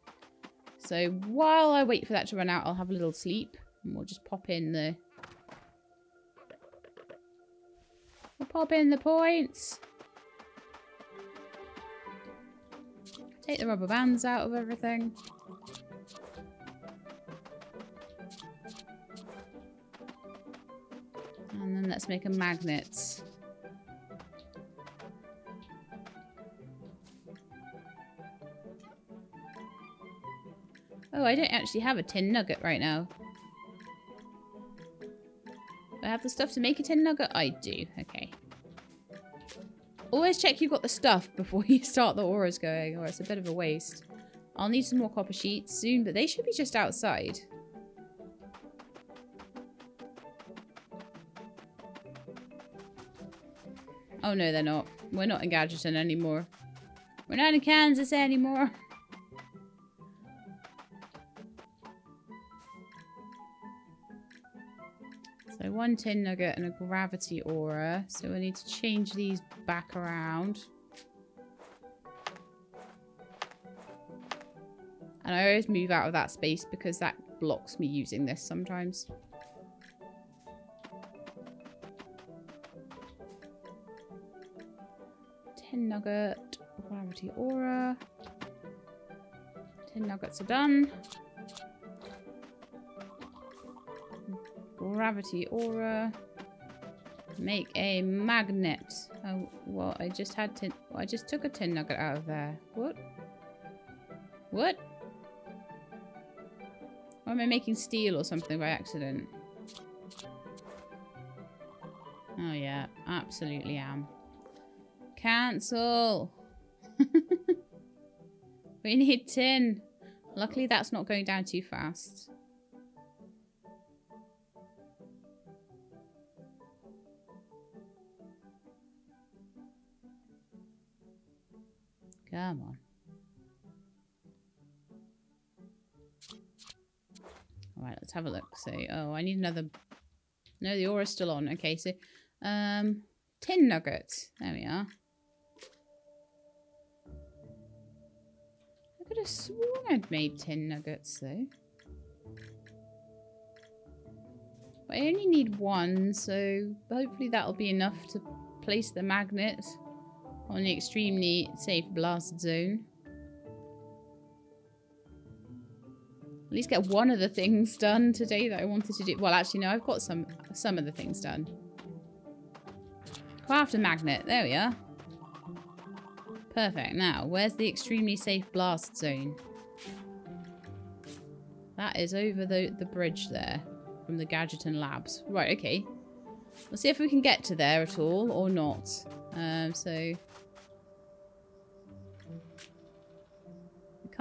So while I wait for that to run out, I'll have a little sleep. And we'll just pop in the... We'll pop in the points. Take the rubber bands out of everything. And then let's make a magnet. Oh, I don't actually have a tin nugget right now. Do I have the stuff to make a tin nugget? I do. Okay. Always check you've got the stuff before you start the auras going, or it's a bit of a waste. I'll need some more copper sheets soon, but they should be just outside. Oh no, they're not. We're not in Gadgeton anymore. We're not in Kansas anymore. one tin nugget and a gravity aura. So we need to change these back around. And I always move out of that space because that blocks me using this sometimes. Tin nugget, gravity aura. Tin nuggets are done. Gravity aura. Make a magnet. Oh, well, I just had tin. I just took a tin nugget out of there. What? What? Am I making steel or something by accident? Oh yeah, absolutely am. Cancel! we need tin. Luckily that's not going down too fast. Come on. Alright, let's have a look. So, oh, I need another... No, the aura's still on. Okay, so, um, tin nuggets. There we are. I could have sworn I'd made tin nuggets, though. But I only need one, so hopefully that'll be enough to place the magnet on the extremely safe blast zone. At least get one of the things done today that I wanted to do. Well, actually, no, I've got some some of the things done. Craft a magnet. There we are. Perfect. Now, where's the extremely safe blast zone? That is over the, the bridge there from the Gadgeton Labs. Right, okay. Let's see if we can get to there at all or not. Um, so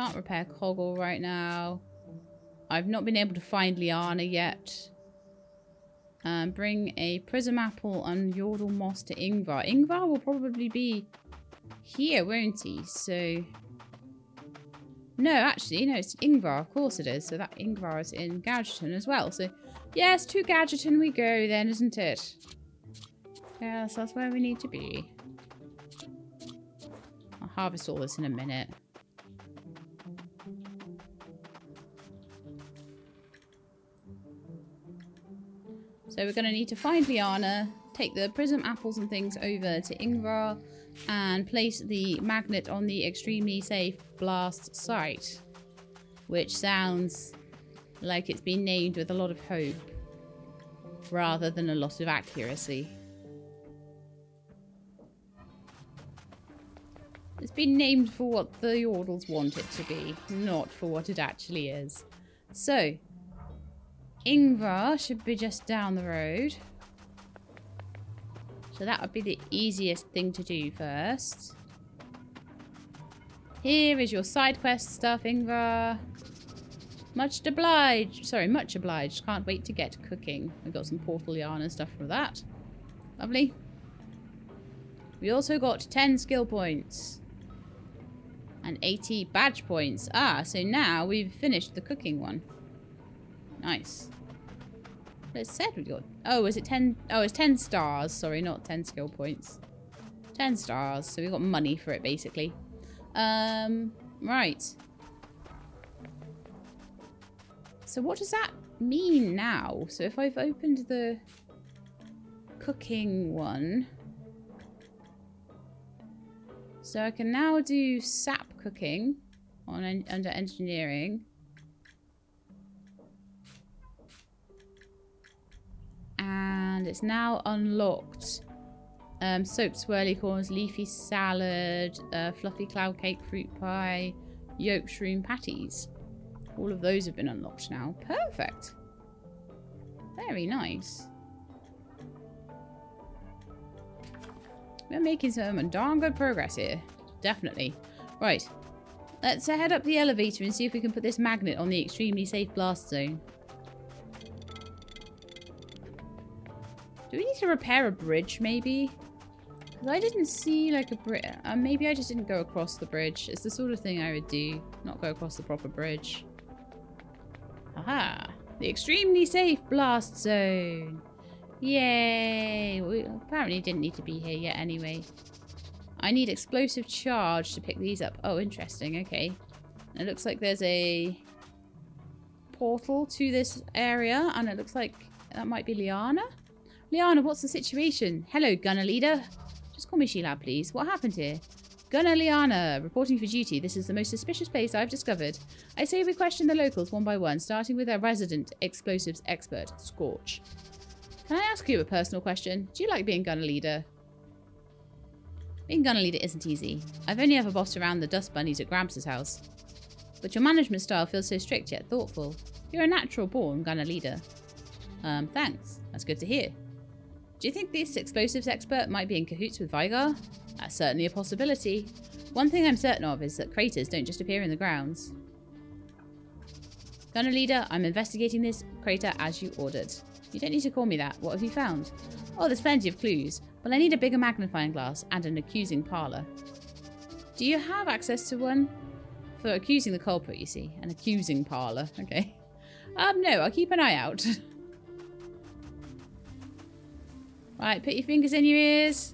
Can't repair Coggle right now. I've not been able to find Liana yet. Um, bring a Prism Apple and Yordle Moss to Ingvar. Yngvar will probably be here, won't he? So... No, actually, no, it's Ingvar. Of course it is. So that Ingvar is in Gadgeton as well. So, yes, to Gadgeton we go then, isn't it? Yes, that's where we need to be. I'll harvest all this in a minute. So we're going to need to find Liana, take the prism apples and things over to Yngvar, and place the magnet on the extremely safe blast site. Which sounds like it's been named with a lot of hope, rather than a lot of accuracy. It's been named for what the Yordles want it to be, not for what it actually is. So, Yngvar should be just down the road. So that would be the easiest thing to do first. Here is your side quest stuff, Yngvar. Much obliged. Sorry, much obliged. Can't wait to get cooking. We've got some portal yarn and stuff for that. Lovely. We also got 10 skill points. And 80 badge points. Ah, so now we've finished the cooking one. Nice. But it said we got... Oh, is it 10... Oh, it's 10 stars. Sorry, not 10 skill points. 10 stars. So we got money for it, basically. Um, right. So what does that mean now? So if I've opened the cooking one... So I can now do sap cooking on under engineering. And it's now unlocked. Um, soaked swirly corns, leafy salad, uh, fluffy cloud cake, fruit pie, yolk shroom patties. All of those have been unlocked now. Perfect. Very nice. We're making some darn good progress here. Definitely. Right. Let's head up the elevator and see if we can put this magnet on the extremely safe blast zone. Do we need to repair a bridge, maybe? Because I didn't see, like, a bridge. Uh, maybe I just didn't go across the bridge. It's the sort of thing I would do. Not go across the proper bridge. Aha! The extremely safe blast zone! Yay! We apparently didn't need to be here yet anyway. I need explosive charge to pick these up. Oh, interesting. Okay. It looks like there's a portal to this area, and it looks like that might be Liana. Liana, what's the situation? Hello, gunner leader. Just call me Sheila, please. What happened here? Gunner Liana, reporting for duty. This is the most suspicious place I've discovered. I say we question the locals one by one, starting with our resident explosives expert, Scorch. Can I ask you a personal question? Do you like being gunner leader? Being gunner leader isn't easy. I've only ever bossed around the dust bunnies at Gramps' house. But your management style feels so strict yet thoughtful. You're a natural born gunner leader. Um, thanks. That's good to hear. Do you think this explosives expert might be in cahoots with Veigar? That's certainly a possibility. One thing I'm certain of is that craters don't just appear in the grounds. Gunner leader, I'm investigating this crater as you ordered. You don't need to call me that. What have you found? Oh, there's plenty of clues. But I need a bigger magnifying glass and an accusing parlor. Do you have access to one? For accusing the culprit, you see. An accusing parlor. Okay. Um, no, I'll keep an eye out. right, put your fingers in your ears.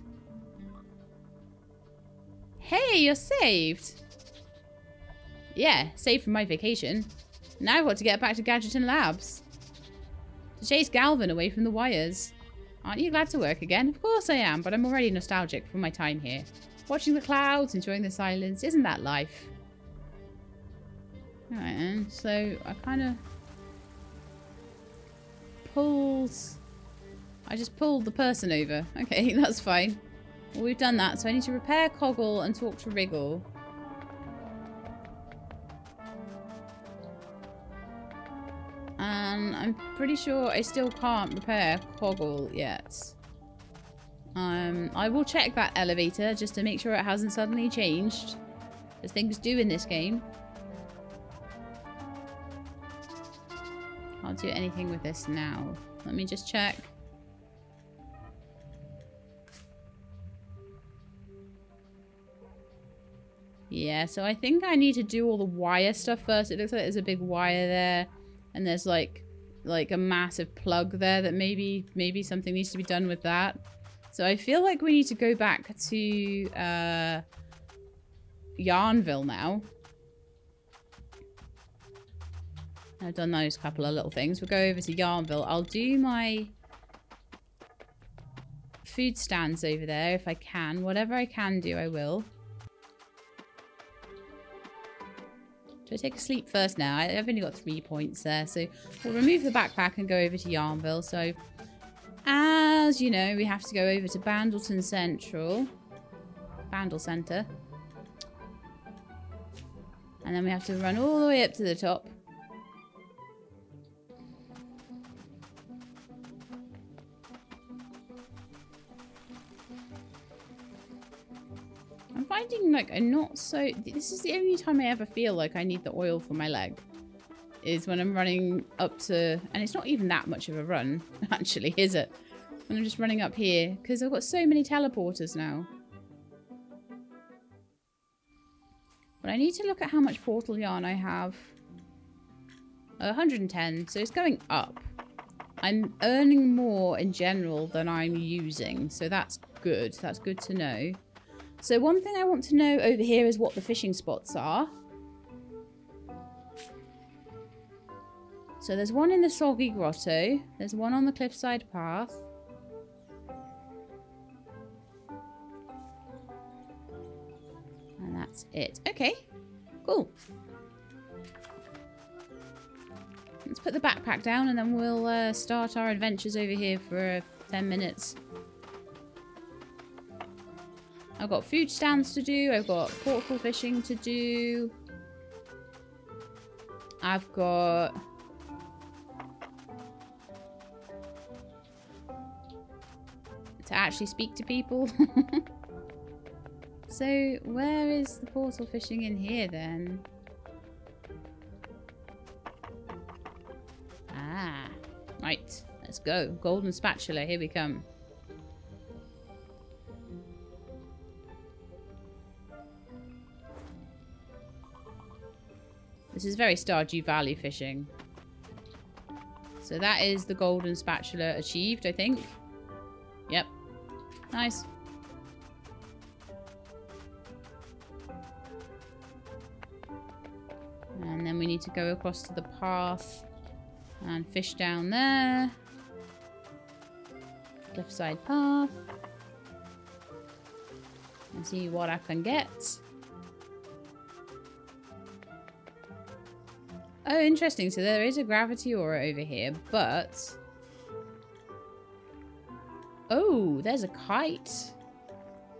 Hey, you're saved. Yeah, saved from my vacation. Now I've got to get back to Gadgeton Labs. To chase Galvin away from the wires. Aren't you glad to work again? Of course I am, but I'm already nostalgic for my time here. Watching the clouds, enjoying the silence. Isn't that life? Alright so I kind of pulled... I just pulled the person over. Okay, that's fine. Well, we've done that, so I need to repair Coggle and talk to Wriggle. And I'm pretty sure I still can't repair Coggle yet. Um, I will check that elevator just to make sure it hasn't suddenly changed. As things do in this game. Can't do anything with this now. Let me just check. Yeah, so I think I need to do all the wire stuff first. It looks like there's a big wire there. And there's like like a massive plug there that maybe maybe something needs to be done with that. So I feel like we need to go back to uh, Yarnville now. I've done those couple of little things. We'll go over to Yarnville. I'll do my food stands over there if I can. Whatever I can do, I will. Do I take a sleep first now? I've only got three points there. So we'll remove the backpack and go over to Yarnville. So as you know, we have to go over to Bandleton Central. Bandle Centre. And then we have to run all the way up to the top. Finding like a not so... This is the only time I ever feel like I need the oil for my leg. Is when I'm running up to... And it's not even that much of a run, actually, is it? When I'm just running up here. Because I've got so many teleporters now. But I need to look at how much portal yarn I have. 110, so it's going up. I'm earning more in general than I'm using, so that's good. That's good to know. So one thing I want to know over here is what the fishing spots are. So there's one in the Soggy Grotto. There's one on the Cliffside Path. And that's it. Okay, cool. Let's put the backpack down and then we'll uh, start our adventures over here for uh, 10 minutes. I've got food stands to do. I've got portal fishing to do. I've got... To actually speak to people. so, where is the portal fishing in here then? Ah, right. Let's go. Golden spatula, here we come. This is very Stardew Valley fishing. So that is the golden spatula achieved, I think. Yep. Nice. And then we need to go across to the path and fish down there. Cliffside path. And see what I can get. Oh, interesting. So there is a gravity aura over here, but... Oh, there's a kite.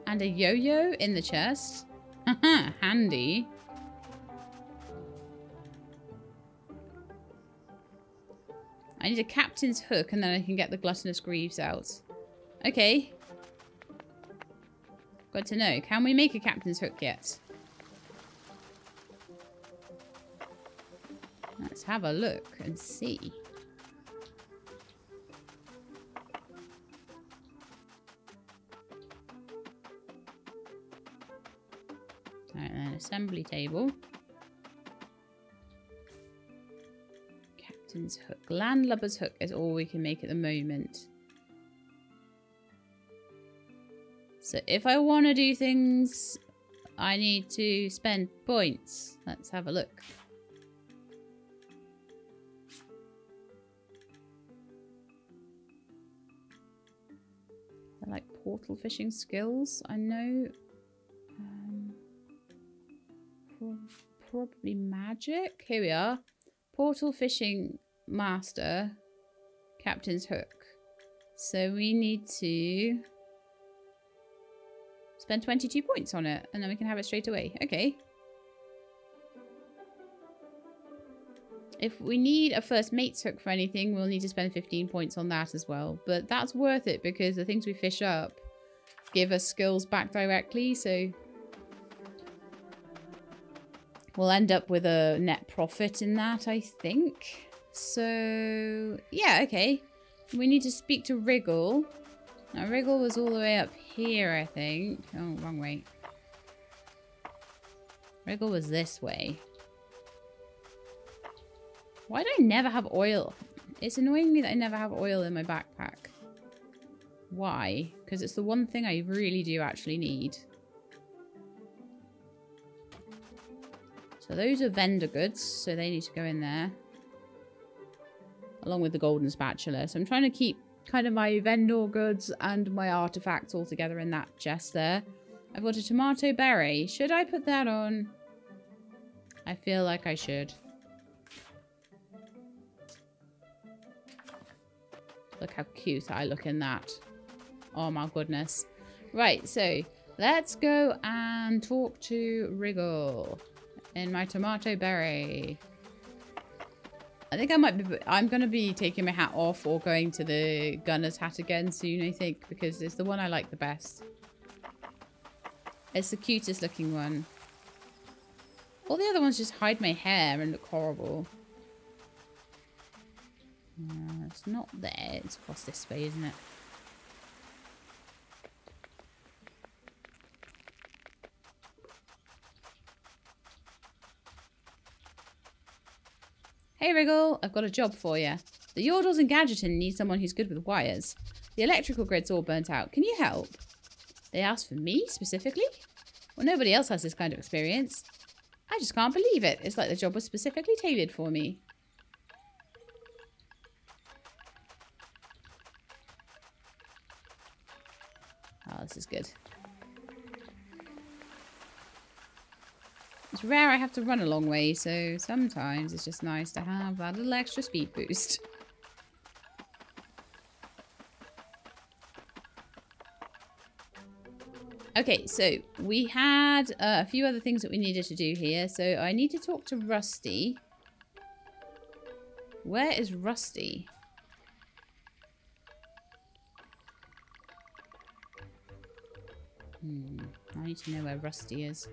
And a yo-yo in the chest. Handy. I need a captain's hook and then I can get the gluttonous greaves out. Okay. Good to know. Can we make a captain's hook yet? Have a look and see. Alright then, assembly table. Captain's hook. Landlubber's hook is all we can make at the moment. So if I want to do things, I need to spend points. Let's have a look. Portal fishing skills. I know um, probably magic. Here we are. Portal fishing master, captain's hook. So we need to spend 22 points on it and then we can have it straight away. Okay. If we need a first mate's hook for anything, we'll need to spend 15 points on that as well. But that's worth it because the things we fish up give us skills back directly. So we'll end up with a net profit in that, I think. So, yeah, okay. We need to speak to Wriggle. Now, Wriggle was all the way up here, I think. Oh, wrong way. Wriggle was this way. Why do I never have oil? It's annoying me that I never have oil in my backpack. Why? Because it's the one thing I really do actually need. So those are vendor goods, so they need to go in there. Along with the golden spatula. So I'm trying to keep kind of my vendor goods and my artifacts all together in that chest there. I've got a tomato berry. Should I put that on? I feel like I should. Look how cute I look in that. Oh my goodness. Right, so let's go and talk to Wriggle in my tomato berry. I think I might be, I'm going to be taking my hat off or going to the gunner's hat again soon, I think, because it's the one I like the best. It's the cutest looking one. All the other ones just hide my hair and look horrible. It's not there. It's across this way, isn't it? Hey Wriggle, I've got a job for you. The Yordles and Gadgeton need someone who's good with wires. The electrical grid's all burnt out. Can you help? They asked for me, specifically? Well, nobody else has this kind of experience. I just can't believe it. It's like the job was specifically tailored for me. Rare I have to run a long way, so sometimes it's just nice to have that little extra speed boost. Okay, so we had uh, a few other things that we needed to do here. So I need to talk to Rusty. Where is Rusty? Hmm. I need to know where Rusty is.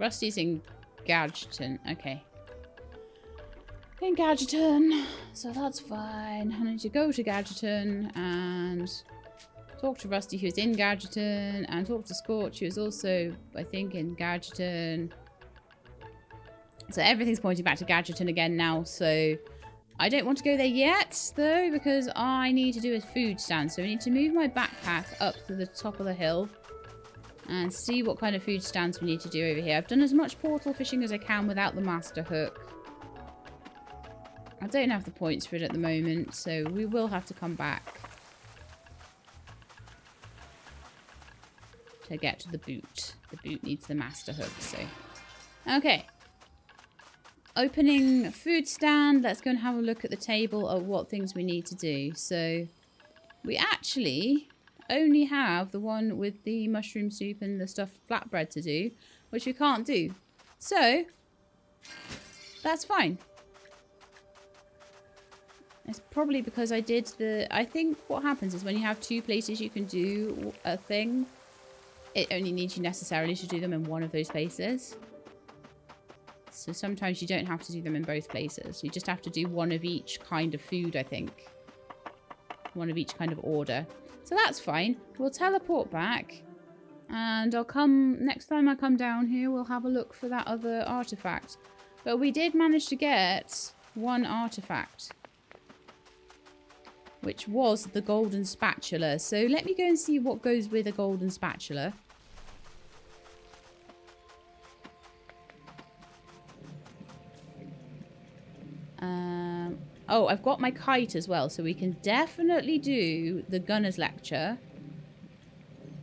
Rusty's in Gadgeton. Okay in Gadgeton. So that's fine. I need to go to Gadgeton and Talk to Rusty, who's in Gadgeton, and talk to Scorch, who is also, I think, in Gadgeton. So everything's pointing back to Gadgeton again now, so I don't want to go there yet, though, because I need to do a food stand. So I need to move my backpack up to the top of the hill and see what kind of food stands we need to do over here. I've done as much portal fishing as I can without the master hook. I don't have the points for it at the moment, so we will have to come back to get to the boot. The boot needs the master hook, so... Okay, opening food stand. Let's go and have a look at the table of what things we need to do. So we actually only have the one with the mushroom soup and the stuffed flatbread to do, which we can't do. So that's fine. It's probably because I did the... I think what happens is when you have two places you can do a thing, it only needs you necessarily to do them in one of those places. So sometimes you don't have to do them in both places. You just have to do one of each kind of food, I think. One of each kind of order. So that's fine. We'll teleport back. And I'll come... Next time I come down here, we'll have a look for that other artifact. But we did manage to get one artifact. Which was the golden spatula. So let me go and see what goes with a golden spatula. Oh, I've got my kite as well, so we can definitely do the gunner's lecture.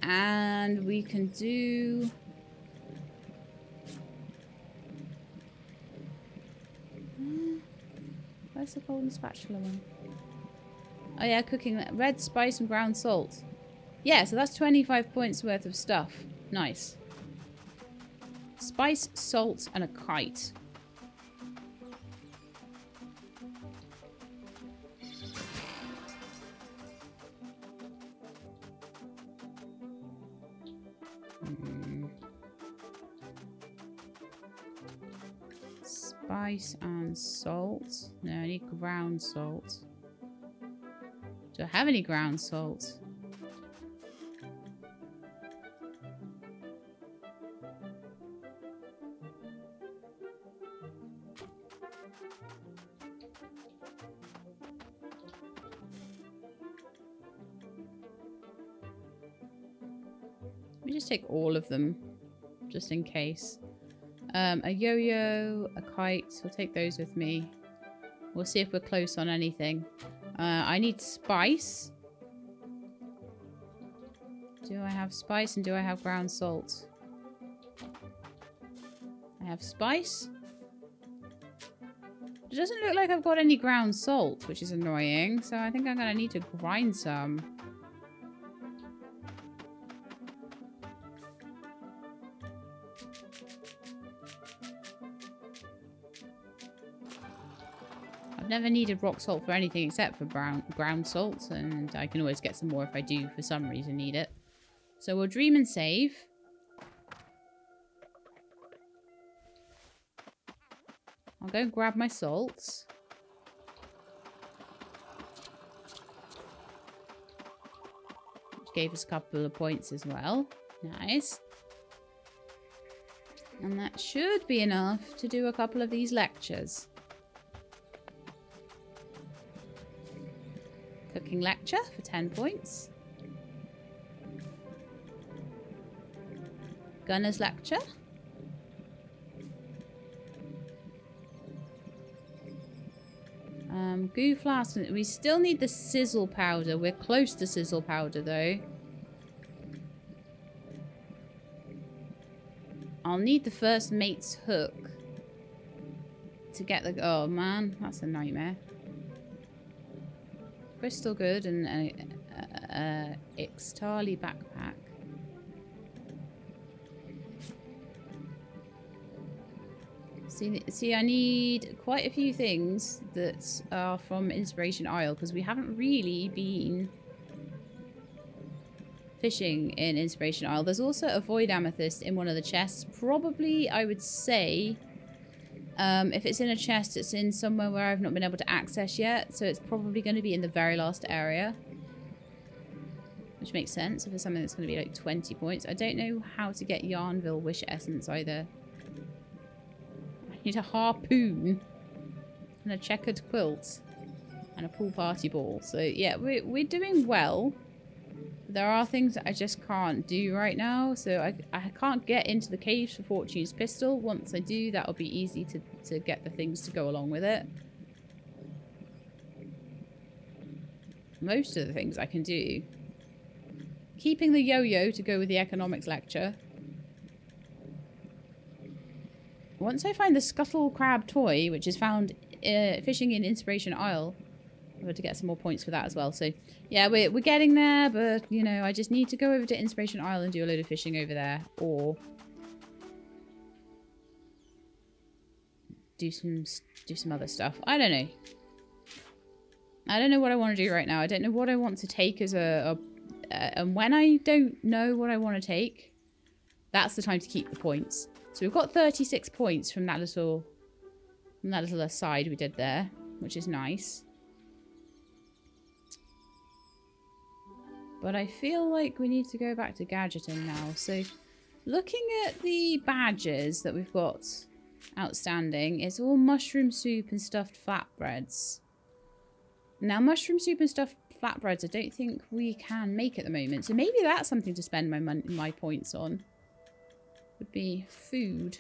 And we can do... Where's the golden spatula one? Oh yeah, cooking red spice and ground salt. Yeah, so that's 25 points worth of stuff. Nice. Spice, salt, and a kite. Spice and salt. No, I need ground salt. Do I have any ground salt? Let me just take all of them, just in case. Um, a yo-yo, a kite. We'll take those with me. We'll see if we're close on anything. Uh, I need spice. Do I have spice and do I have ground salt? I have spice. It doesn't look like I've got any ground salt, which is annoying. So I think I'm going to need to grind some. Never needed rock salt for anything except for brown, ground salt, and I can always get some more if I do for some reason need it. So we'll dream and save. I'll go grab my salts. Gave us a couple of points as well. Nice. And that should be enough to do a couple of these lectures. Cooking lecture for 10 points. Gunner's lecture. Um, goo flask. We still need the sizzle powder. We're close to sizzle powder though. I'll need the first mate's hook to get the... Oh man, that's a nightmare. Crystal good and a, a, a Ixtali backpack. See, see, I need quite a few things that are from Inspiration Isle because we haven't really been fishing in Inspiration Isle. There's also a Void Amethyst in one of the chests. Probably, I would say, um, if it's in a chest, it's in somewhere where I've not been able to access yet. So it's probably going to be in the very last area. Which makes sense if it's something that's going to be like 20 points. I don't know how to get Yarnville Wish Essence either. I need a harpoon and a checkered quilt and a pool party ball. So yeah, we're, we're doing well. There are things I just can't do right now. So I, I can't get into the Caves for Fortune's pistol. Once I do, that'll be easy to, to get the things to go along with it. Most of the things I can do Keeping the yo-yo to go with the economics lecture. Once I find the scuttle crab toy, which is found uh, fishing in Inspiration Isle, I'm to get some more points for that as well. So, yeah, we're, we're getting there, but, you know, I just need to go over to Inspiration Isle and do a load of fishing over there. Or do some do some other stuff. I don't know. I don't know what I want to do right now. I don't know what I want to take as a, a uh, and when I don't know what I want to take, that's the time to keep the points. So we've got 36 points from that little from that little aside we did there, which is nice. But I feel like we need to go back to Gadgeton now. So looking at the badges that we've got outstanding, it's all mushroom soup and stuffed flatbreads. Now, mushroom soup and stuffed flatbreads I don't think we can make at the moment. So maybe that's something to spend my my points on. Would be food.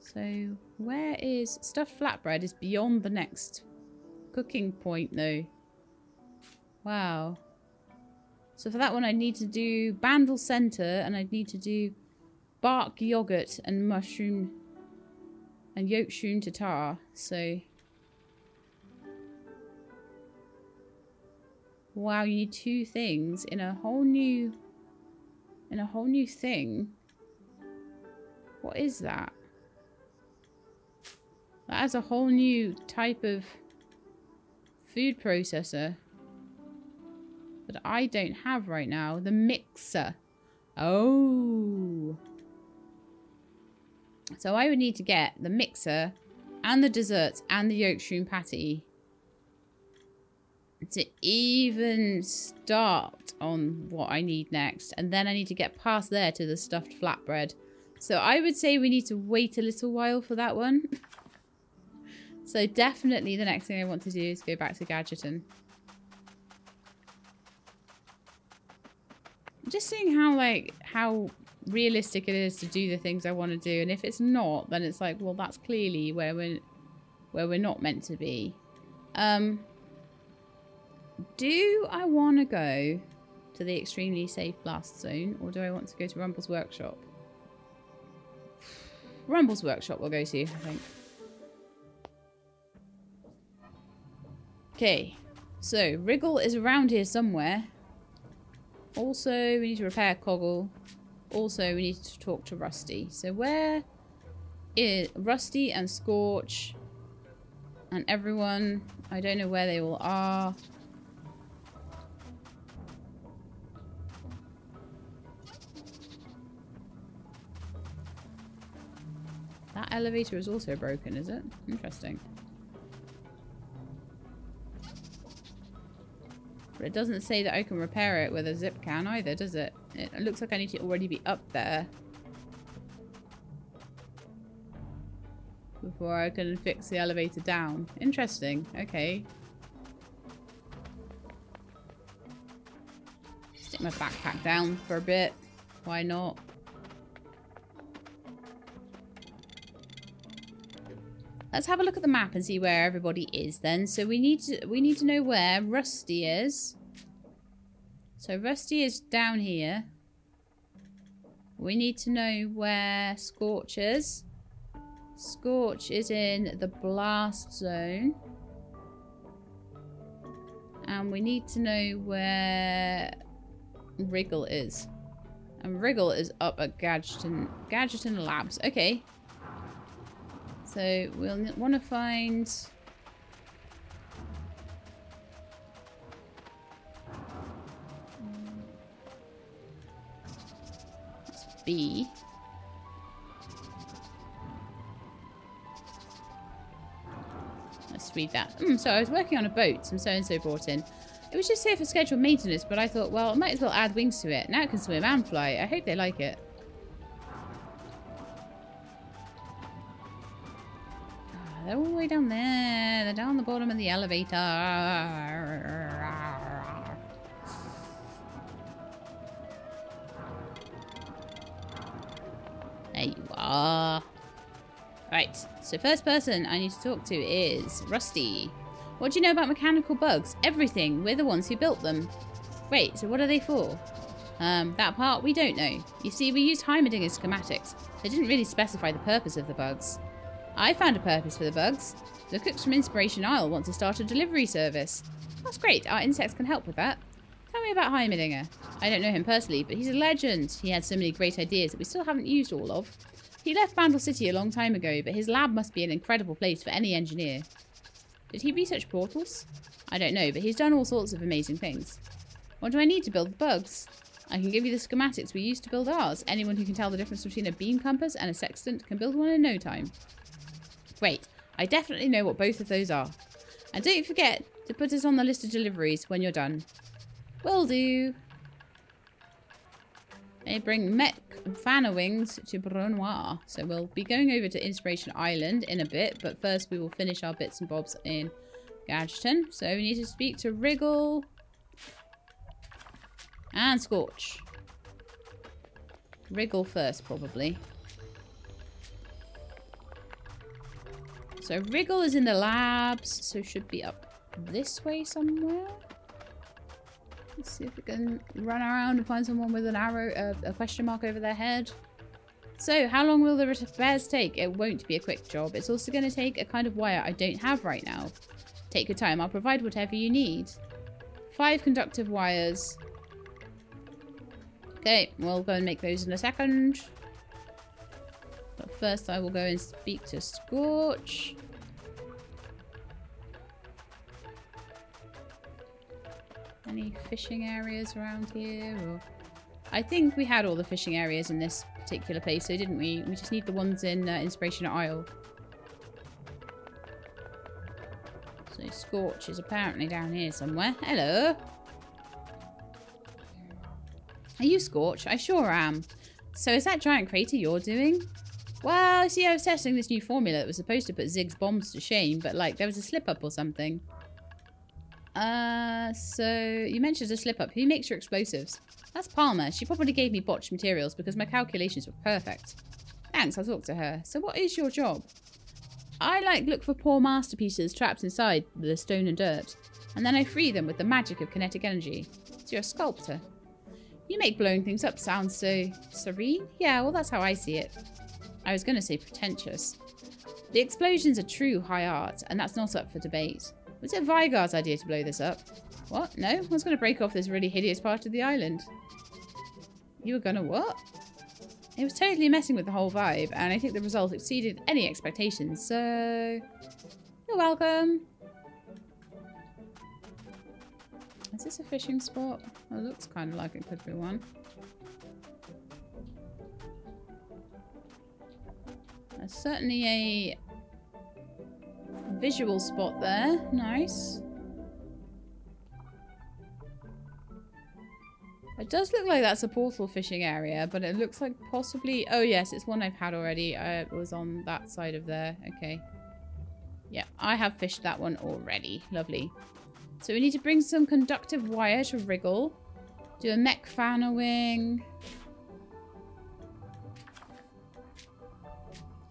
So where is stuffed flatbread is beyond the next cooking point though. Wow. So for that one I need to do Bandle Centre and I need to do bark yogurt and mushroom and yolk shroom tartar. So Wow, you need two things in a whole new... In a whole new thing? What is that? That is a whole new type of food processor that I don't have right now. The mixer. Oh. So I would need to get the mixer and the desserts and the yolk shroom patty to even start on what I need next. And then I need to get past there to the stuffed flatbread. So I would say we need to wait a little while for that one. so definitely the next thing I want to do is go back to Gadgeton. Just seeing how like how realistic it is to do the things I want to do. And if it's not, then it's like, well, that's clearly where we're where we're not meant to be. Um, do I want to go to the extremely safe blast zone or do I want to go to Rumble's workshop? Rumble's workshop we'll go to, I think. Okay, so Wriggle is around here somewhere. Also, we need to repair Coggle. Also, we need to talk to Rusty. So where is Rusty and Scorch and everyone? I don't know where they all are. That elevator is also broken, is it? Interesting. But it doesn't say that I can repair it with a zip can either, does it? It looks like I need to already be up there. Before I can fix the elevator down. Interesting. Okay. Stick my backpack down for a bit. Why not? Let's have a look at the map and see where everybody is then. So we need to we need to know where Rusty is. So Rusty is down here. We need to know where Scorch is. Scorch is in the blast zone. And we need to know where Wriggle is. And Wriggle is up at Gadgeton, Gadgeton Labs. Okay. So we'll want to find... B. Let's read that. Mm, so I was working on a boat some so-and-so brought in. It was just here for scheduled maintenance, but I thought, well, I might as well add wings to it. Now it can swim and fly. I hope they like it. They're all the way down there. They're down the bottom of the elevator. There you are. Right, so first person I need to talk to is Rusty. What do you know about mechanical bugs? Everything. We're the ones who built them. Wait, so what are they for? Um, that part we don't know. You see, we used Heimerdinger's schematics. They didn't really specify the purpose of the bugs. I found a purpose for the bugs. The cooks from Inspiration Isle want to start a delivery service. That's great. Our insects can help with that. Tell me about Heimerdinger. I don't know him personally, but he's a legend. He had so many great ideas that we still haven't used all of. He left Bandle City a long time ago, but his lab must be an incredible place for any engineer. Did he research portals? I don't know, but he's done all sorts of amazing things. What do I need to build the bugs? I can give you the schematics we used to build ours. Anyone who can tell the difference between a beam compass and a sextant can build one in no time. Great. I definitely know what both of those are. And don't forget to put us on the list of deliveries when you're done. Will do. They bring mech fanner wings to Brunoir. So we'll be going over to Inspiration Island in a bit, but first we will finish our bits and bobs in Gadgeton. So we need to speak to Wriggle and Scorch. Wriggle first, probably. So Wriggle is in the labs, so should be up this way somewhere. Let's see if we can run around and find someone with an arrow, uh, a question mark over their head. So, how long will the repairs take? It won't be a quick job. It's also going to take a kind of wire I don't have right now. Take your time. I'll provide whatever you need. Five conductive wires. Okay, we'll go and make those in a second. But first I will go and speak to Scorch. Any fishing areas around here? Or... I think we had all the fishing areas in this particular place, so didn't we? We just need the ones in uh, Inspiration Isle. So Scorch is apparently down here somewhere. Hello. Are you Scorch? I sure am. So is that giant crater you're doing? Well, see, I was testing this new formula that was supposed to put Ziggs's bombs to shame, but like there was a slip up or something. Uh, so you mentioned a slip up. Who makes your explosives? That's Palmer. She probably gave me botched materials because my calculations were perfect. Thanks, I'll talk to her. So what is your job? I like look for poor masterpieces trapped inside the stone and dirt, and then I free them with the magic of kinetic energy. So you're a sculptor. You make blowing things up sound so serene? Yeah, well that's how I see it. I was going to say pretentious. The explosions are true high art, and that's not up for debate. Was it Veigar's idea to blow this up? What? No? I was going to break off this really hideous part of the island. You were going to what? It was totally messing with the whole vibe, and I think the result exceeded any expectations, so... You're welcome. Is this a fishing spot? It looks kind of like it could be one. There's certainly a visual spot there. Nice. It does look like that's a portal fishing area, but it looks like possibly... Oh, yes, it's one I've had already. I was on that side of there. Okay. Yeah, I have fished that one already. Lovely. So we need to bring some conductive wire to wriggle. Do a mech fanner wing.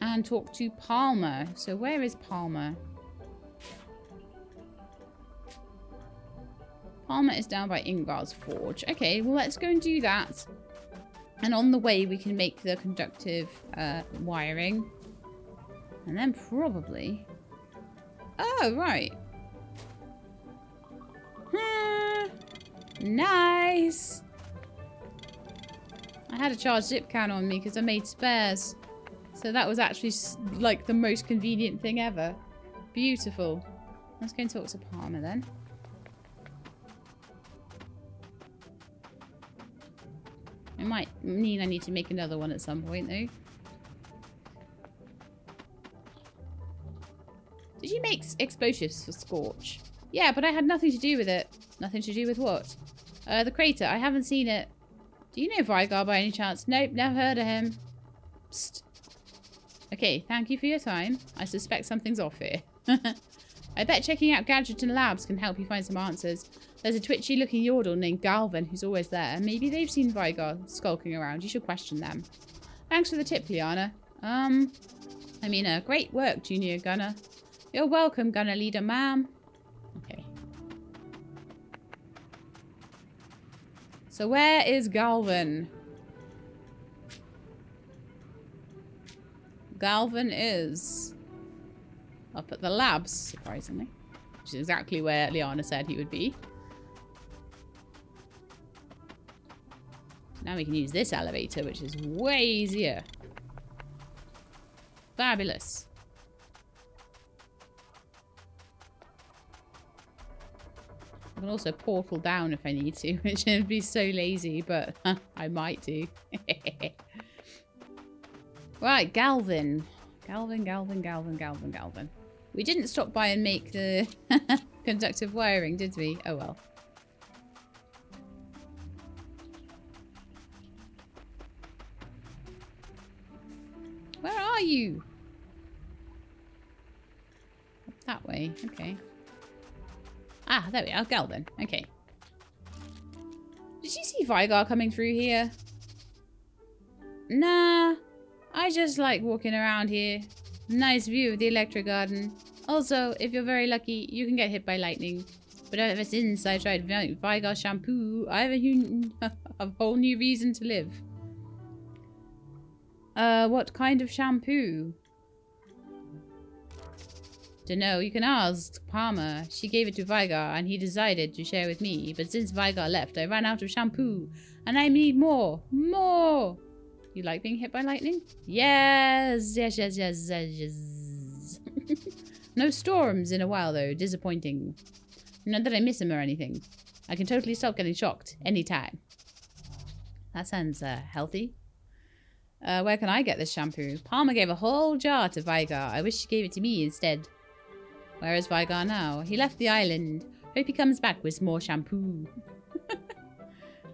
And talk to Palmer. So where is Palmer? Palmer is down by Ingvar's forge. Okay, well let's go and do that. And on the way we can make the conductive uh, wiring. And then probably... Oh, right. Nice. I had a charged zip can on me because I made spares. So that was actually like the most convenient thing ever. Beautiful. Let's go and talk to Palmer then. It might mean I need to make another one at some point, though. Did you make explosives for Scorch? Yeah, but I had nothing to do with it. Nothing to do with what? Uh, the crater. I haven't seen it. Do you know Veigar by any chance? Nope, never heard of him. Psst. Okay, thank you for your time. I suspect something's off here. I bet checking out Gadgeton Labs can help you find some answers. There's a twitchy-looking yordle named Galvin who's always there. Maybe they've seen Veigar skulking around. You should question them. Thanks for the tip, Liana. Um, I mean, uh, great work, Junior Gunner. You're welcome, Gunner Leader, ma'am. Okay. So where is Galvin? Galvin is up at the labs, surprisingly. Which is exactly where Liana said he would be. Now we can use this elevator, which is way easier. Fabulous. I can also portal down if I need to, which would be so lazy, but I might do. right, Galvin. Galvin, Galvin, Galvin, Galvin, Galvin. We didn't stop by and make the conductive wiring, did we? Oh well. Where are you? Up that way. Okay. Ah, there we are. Galvin. Okay. Did you see Veigar coming through here? Nah. I just like walking around here. Nice view of the Electrogarden. Also, if you're very lucky, you can get hit by lightning. But ever since I tried Veigar shampoo, I have a, a whole new reason to live. Uh, what kind of shampoo? Dunno, you can ask Palmer. She gave it to Veigar and he decided to share with me. But since Veigar left, I ran out of shampoo. And I need more. More! You like being hit by lightning? Yes! Yes, yes, yes, yes, yes. no storms in a while, though. Disappointing. Not that I miss him or anything. I can totally stop getting shocked anytime. That sounds uh, healthy. Uh, where can I get this shampoo? Palmer gave a whole jar to Veigar. I wish she gave it to me instead. Where is Veigar now? He left the island. Hope he comes back with more shampoo.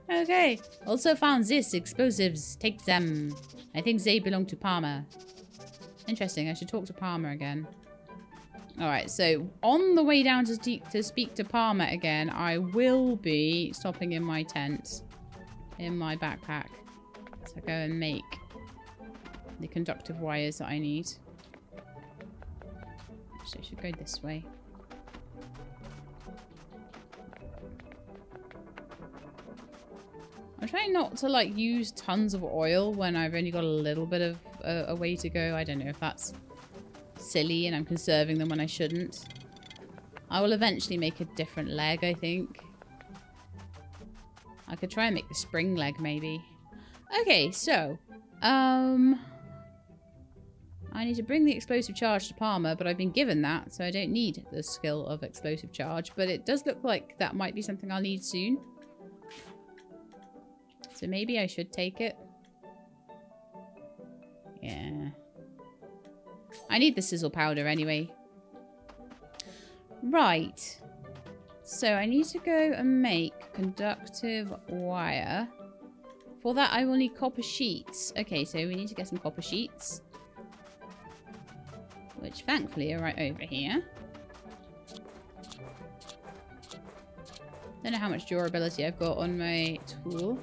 Okay. Also found this. Explosives. Take them. I think they belong to Palmer. Interesting. I should talk to Palmer again. Alright, so on the way down to, to speak to Palmer again, I will be stopping in my tent. In my backpack. To go and make the conductive wires that I need. So I should go this way. I'm trying not to like use tons of oil when I've only got a little bit of uh, a way to go. I don't know if that's silly and I'm conserving them when I shouldn't. I will eventually make a different leg, I think. I could try and make the spring leg, maybe. Okay, so, um, I need to bring the explosive charge to Palmer, but I've been given that, so I don't need the skill of explosive charge. But it does look like that might be something I'll need soon. So maybe I should take it. Yeah. I need the sizzle powder anyway. Right. So I need to go and make conductive wire. For that, I will need copper sheets. Okay, so we need to get some copper sheets which thankfully are right over here. Don't know how much durability I've got on my tool.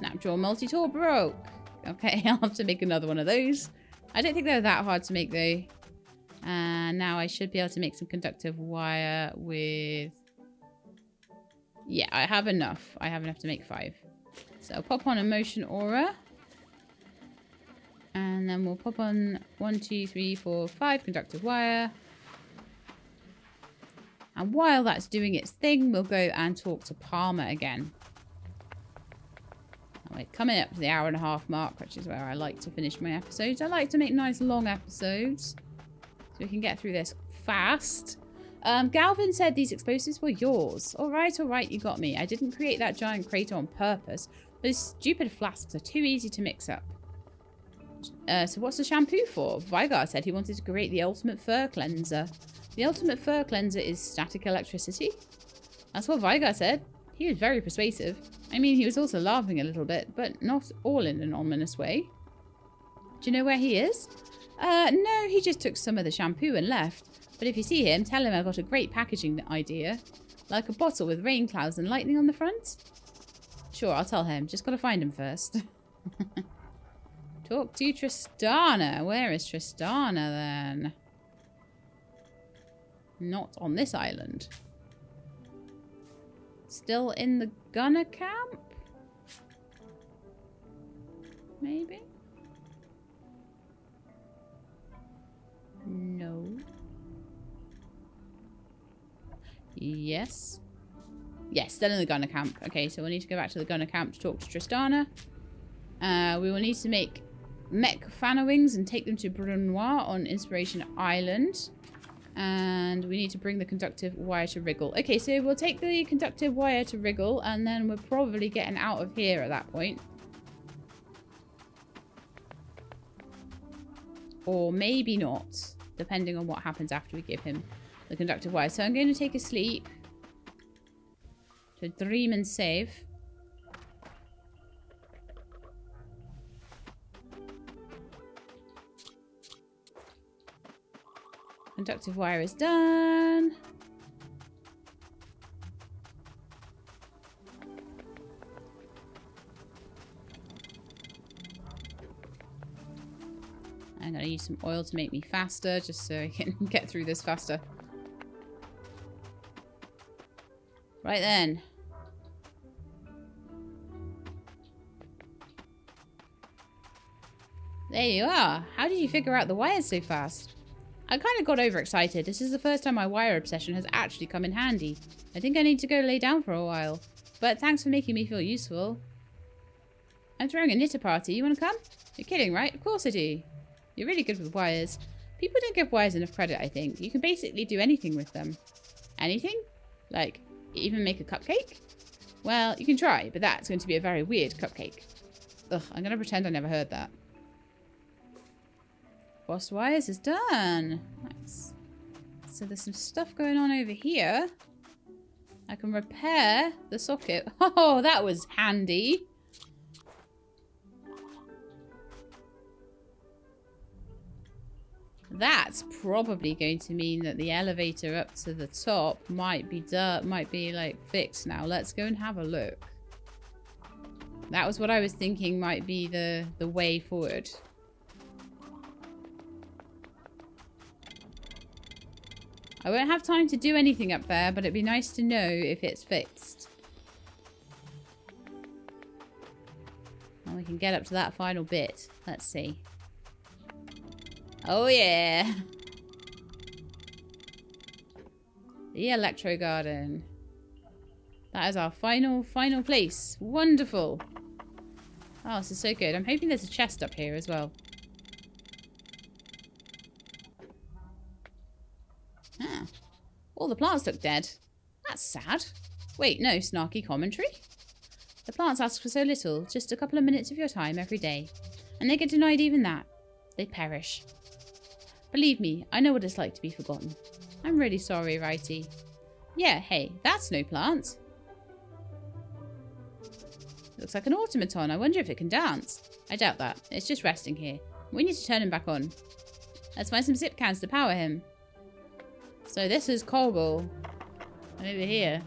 Snapjaw multi-tool broke. Okay, I'll have to make another one of those. I don't think they're that hard to make though. And now I should be able to make some conductive wire with... Yeah, I have enough. I have enough to make five. So I'll pop on a motion aura. And then we'll pop on one, two, three, four, five conductive wire. And while that's doing its thing, we'll go and talk to Palmer again. Coming up to the hour and a half mark, which is where I like to finish my episodes. I like to make nice long episodes so we can get through this fast. Um, Galvin said these explosives were yours. All right, all right, you got me. I didn't create that giant crater on purpose. Those stupid flasks are too easy to mix up. Uh, so what's the shampoo for? Veigar said he wanted to create the ultimate fur cleanser. The ultimate fur cleanser is static electricity. That's what Veigar said. He was very persuasive. I mean, he was also laughing a little bit, but not all in an ominous way. Do you know where he is? Uh, no, he just took some of the shampoo and left. But if you see him, tell him I've got a great packaging idea. Like a bottle with rain clouds and lightning on the front. Sure, I'll tell him. Just gotta find him first. Talk to Tristana. Where is Tristana then? Not on this island. Still in the gunner camp? Maybe? No. Yes. Yes, still in the gunner camp. Okay, so we'll need to go back to the gunner camp to talk to Tristana. Uh, we will need to make mech wings and take them to Brunoir on Inspiration Island. And we need to bring the conductive wire to Wriggle. Okay, so we'll take the conductive wire to Wriggle and then we're probably getting out of here at that point. Or maybe not, depending on what happens after we give him the conductive wire. So I'm going to take a sleep to dream and save. Conductive wire is done. I'm going to use some oil to make me faster, just so I can get through this faster. Right then. There you are. How did you figure out the wires so fast? I kind of got overexcited. This is the first time my wire obsession has actually come in handy. I think I need to go lay down for a while. But thanks for making me feel useful. I'm throwing a knitter party. You want to come? You're kidding, right? Of course I do. You're really good with wires. People don't give wires enough credit, I think. You can basically do anything with them. Anything? Like, even make a cupcake? Well, you can try, but that's going to be a very weird cupcake. Ugh, I'm going to pretend I never heard that. Boss wires is done. Nice. So there's some stuff going on over here. I can repair the socket. Oh, that was handy. That's probably going to mean that the elevator up to the top might be dirt, might be like fixed now. Let's go and have a look. That was what I was thinking might be the, the way forward. I won't have time to do anything up there, but it'd be nice to know if it's fixed. And we can get up to that final bit. Let's see. Oh yeah. The Electrogarden. That is our final, final place. Wonderful. Oh, this is so good. I'm hoping there's a chest up here as well. Ah. All the plants look dead. That's sad. Wait, no, snarky commentary? The plants ask for so little, just a couple of minutes of your time every day. And they get denied even that. They perish. Believe me, I know what it's like to be forgotten. I'm really sorry, Righty. Yeah, hey, that's no plant. Looks like an automaton. I wonder if it can dance. I doubt that. It's just resting here. We need to turn him back on. Let's find some zip cans to power him. So this is Coggle. Over here.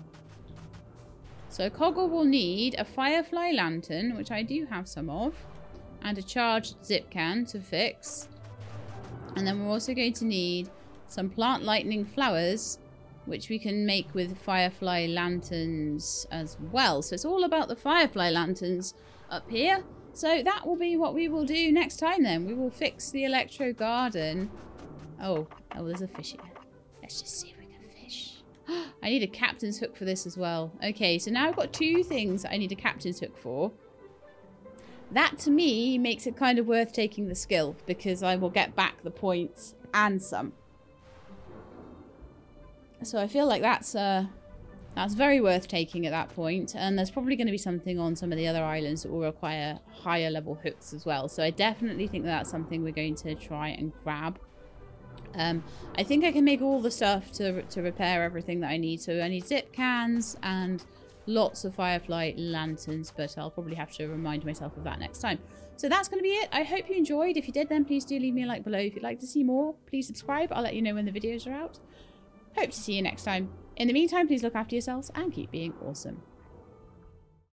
So Coggle will need a Firefly Lantern, which I do have some of, and a charged zip can to fix. And then we're also going to need some plant lightning flowers, which we can make with firefly lanterns as well. So it's all about the firefly lanterns up here. So that will be what we will do next time then. We will fix the Electrogarden. Oh, oh, there's a fish here. Let's just see if we can fish. I need a captain's hook for this as well. Okay, so now I've got two things I need a captain's hook for. That to me makes it kind of worth taking the skill because I will get back the points and some. So I feel like that's uh, That's very worth taking at that point. and there's probably going to be something on some of the other islands that will require higher level hooks as well. So I definitely think that that's something we're going to try and grab. Um, I think I can make all the stuff to, to repair everything that I need. So I need zip cans and lots of firefly lanterns, but I'll probably have to remind myself of that next time. So that's going to be it. I hope you enjoyed. If you did, then please do leave me a like below. If you'd like to see more, please subscribe. I'll let you know when the videos are out. Hope to see you next time. In the meantime, please look after yourselves and keep being awesome.